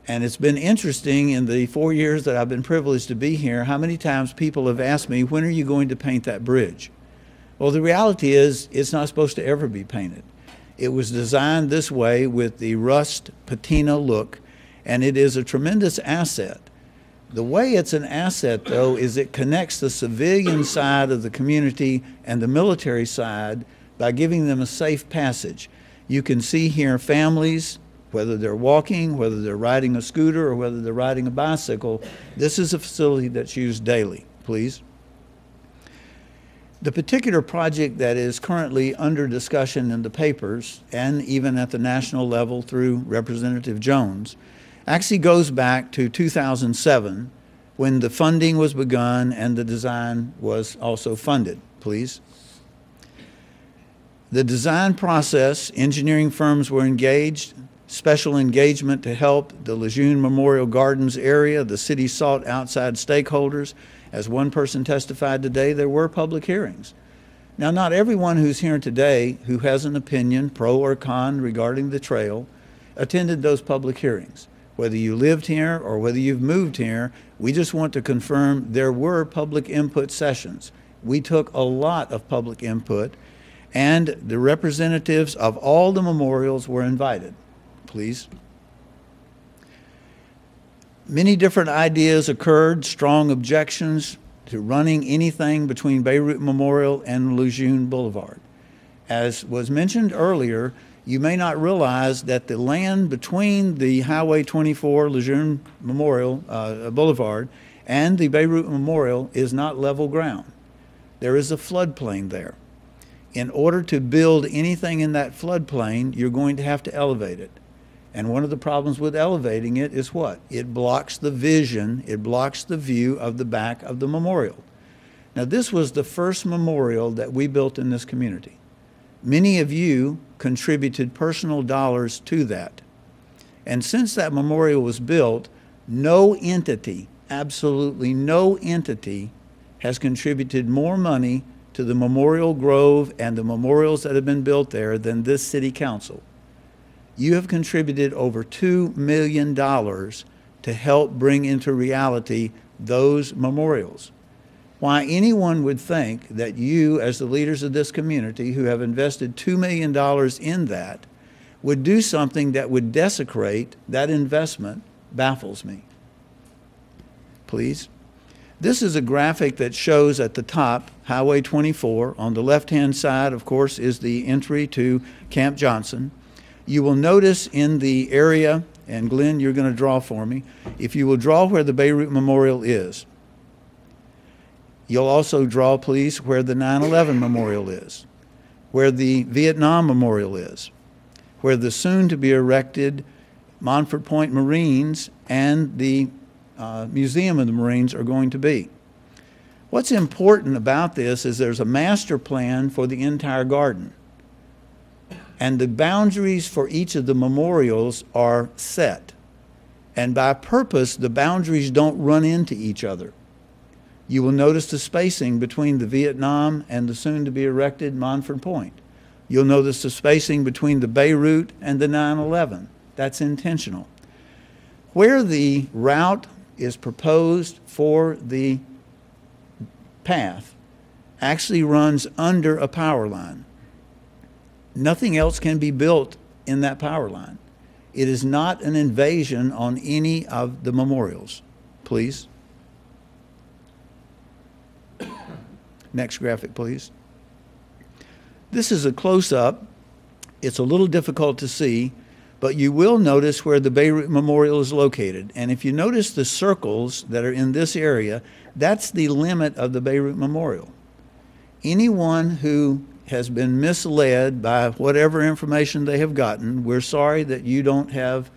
And it's been interesting in the four years that I've been privileged to be here, how many times people have asked me, when are you going to paint that bridge? Well, the reality is, it's not supposed to ever be painted. It was designed this way with the rust patina look, and it is a tremendous asset. The way it's an asset, though, is it connects the civilian side of the community and the military side by giving them a safe passage. You can see here families, whether they're walking, whether they're riding a scooter, or whether they're riding a bicycle. This is a facility that's used daily, please. The particular project that is currently under discussion in the papers and even at the national level through Representative Jones actually goes back to 2007 when the funding was begun and the design was also funded. Please. The design process, engineering firms were engaged, special engagement to help the Lejeune Memorial Gardens area. The city sought outside stakeholders. As one person testified today, there were public hearings. Now, not everyone who's here today who has an opinion, pro or con, regarding the trail, attended those public hearings. Whether you lived here or whether you've moved here, we just want to confirm there were public input sessions. We took a lot of public input and the representatives of all the memorials were invited. Please. Many different ideas occurred, strong objections to running anything between Beirut Memorial and Lejeune Boulevard. As was mentioned earlier, you may not realize that the land between the Highway 24 Lejeune Memorial uh, Boulevard and the Beirut Memorial is not level ground. There is a floodplain there in order to build anything in that floodplain, you're going to have to elevate it. And one of the problems with elevating it is what? It blocks the vision, it blocks the view of the back of the memorial. Now, this was the first memorial that we built in this community. Many of you contributed personal dollars to that. And since that memorial was built, no entity, absolutely no entity, has contributed more money to the Memorial Grove and the memorials that have been built there than this city council. You have contributed over $2 million to help bring into reality those memorials. Why anyone would think that you, as the leaders of this community who have invested $2 million in that, would do something that would desecrate that investment baffles me. Please. This is a graphic that shows at the top Highway 24. On the left-hand side, of course, is the entry to Camp Johnson. You will notice in the area, and Glenn, you're going to draw for me, if you will draw where the Beirut Memorial is. You'll also draw, please, where the 9-11 Memorial is, where the Vietnam Memorial is, where the soon-to-be erected Montford Point Marines and the uh, Museum of the Marines are going to be. What's important about this is there's a master plan for the entire garden. And the boundaries for each of the memorials are set. And by purpose, the boundaries don't run into each other. You will notice the spacing between the Vietnam and the soon to be erected Montford Point. You'll notice the spacing between the Beirut and the 9 11. That's intentional. Where the route is proposed for the path actually runs under a power line. Nothing else can be built in that power line. It is not an invasion on any of the memorials. please. Next graphic, please. This is a close-up. It's a little difficult to see, but you will notice where the Beirut Memorial is located. And if you notice the circles that are in this area, that's the limit of the Beirut Memorial. Anyone who has been misled by whatever information they have gotten, we're sorry that you don't have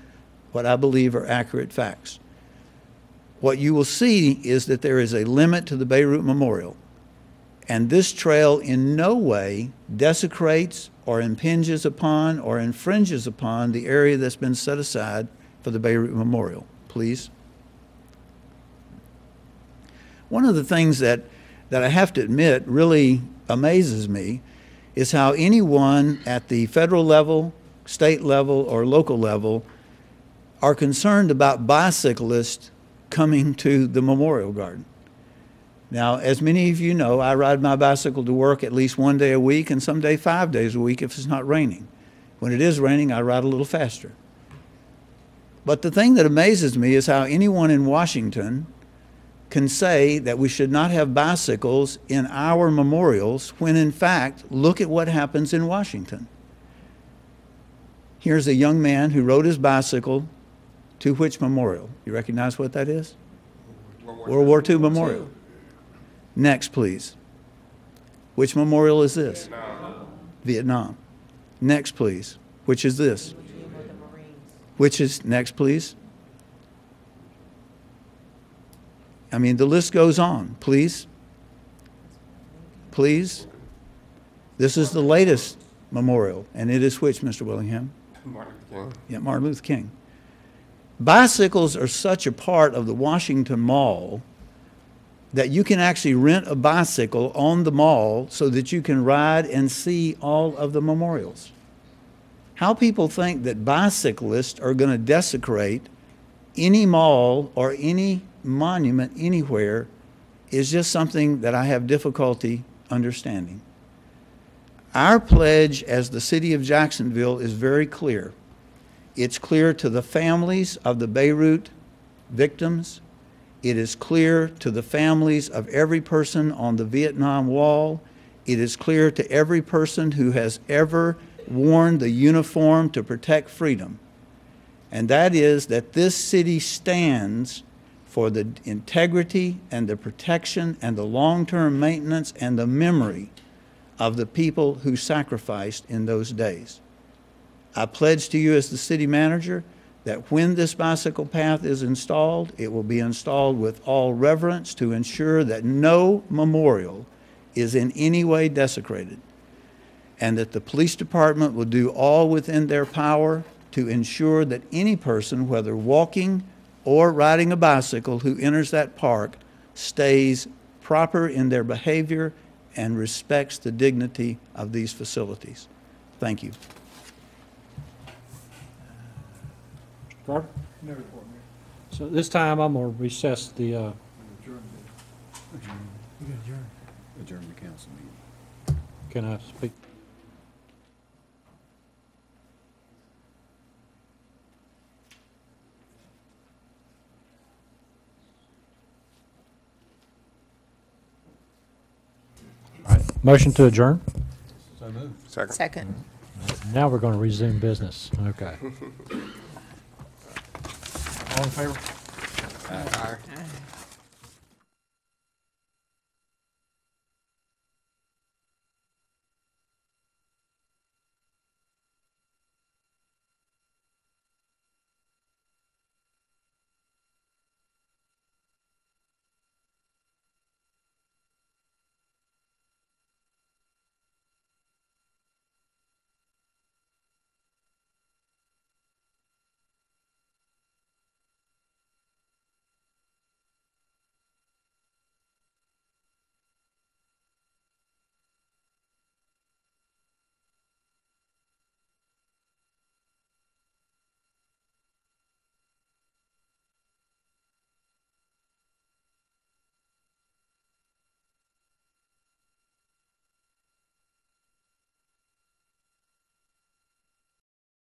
what I believe are accurate facts. What you will see is that there is a limit to the Beirut Memorial. And this trail in no way desecrates or impinges upon or infringes upon the area that's been set aside for the Beirut Memorial. Please. One of the things that, that I have to admit really amazes me is how anyone at the federal level, state level, or local level are concerned about bicyclists coming to the Memorial Garden. Now, as many of you know, I ride my bicycle to work at least one day a week and some day five days a week if it's not raining. When it is raining, I ride a little faster. But the thing that amazes me is how anyone in Washington can say that we should not have bicycles in our memorials when, in fact, look at what happens in Washington. Here's a young man who rode his bicycle to which memorial? You recognize what that is? World War II Memorial. Next, please. Which memorial is this? Vietnam. Vietnam. Next, please. Which is this? Which is, next, please. I mean, the list goes on. Please. Please. This is the latest memorial, and it is which, Mr. Willingham? Martin Luther King. Yeah, Martin Luther King. Bicycles are such a part of the Washington Mall that you can actually rent a bicycle on the mall so that you can ride and see all of the memorials. How people think that bicyclists are going to desecrate any mall or any monument anywhere is just something that I have difficulty understanding. Our pledge as the city of Jacksonville is very clear. It's clear to the families of the Beirut victims. It is clear to the families of every person on the Vietnam Wall. It is clear to every person who has ever worn the uniform to protect freedom. And that is that this city stands for the integrity and the protection and the long-term maintenance and the memory of the people who sacrificed in those days. I pledge to you as the city manager that when this bicycle path is installed, it will be installed with all reverence to ensure that no memorial is in any way desecrated, and that the police department will do all within their power to ensure that any person, whether walking or riding a bicycle, who enters that park stays proper in their behavior and respects the dignity of these facilities. Thank you. Carter? So this time, I'm going to recess the, uh, Adjourn the council meeting. can I speak? All right, Motion to adjourn? So moved. Second. Second. Now we're going to resume business. Okay. All in favor? Aye.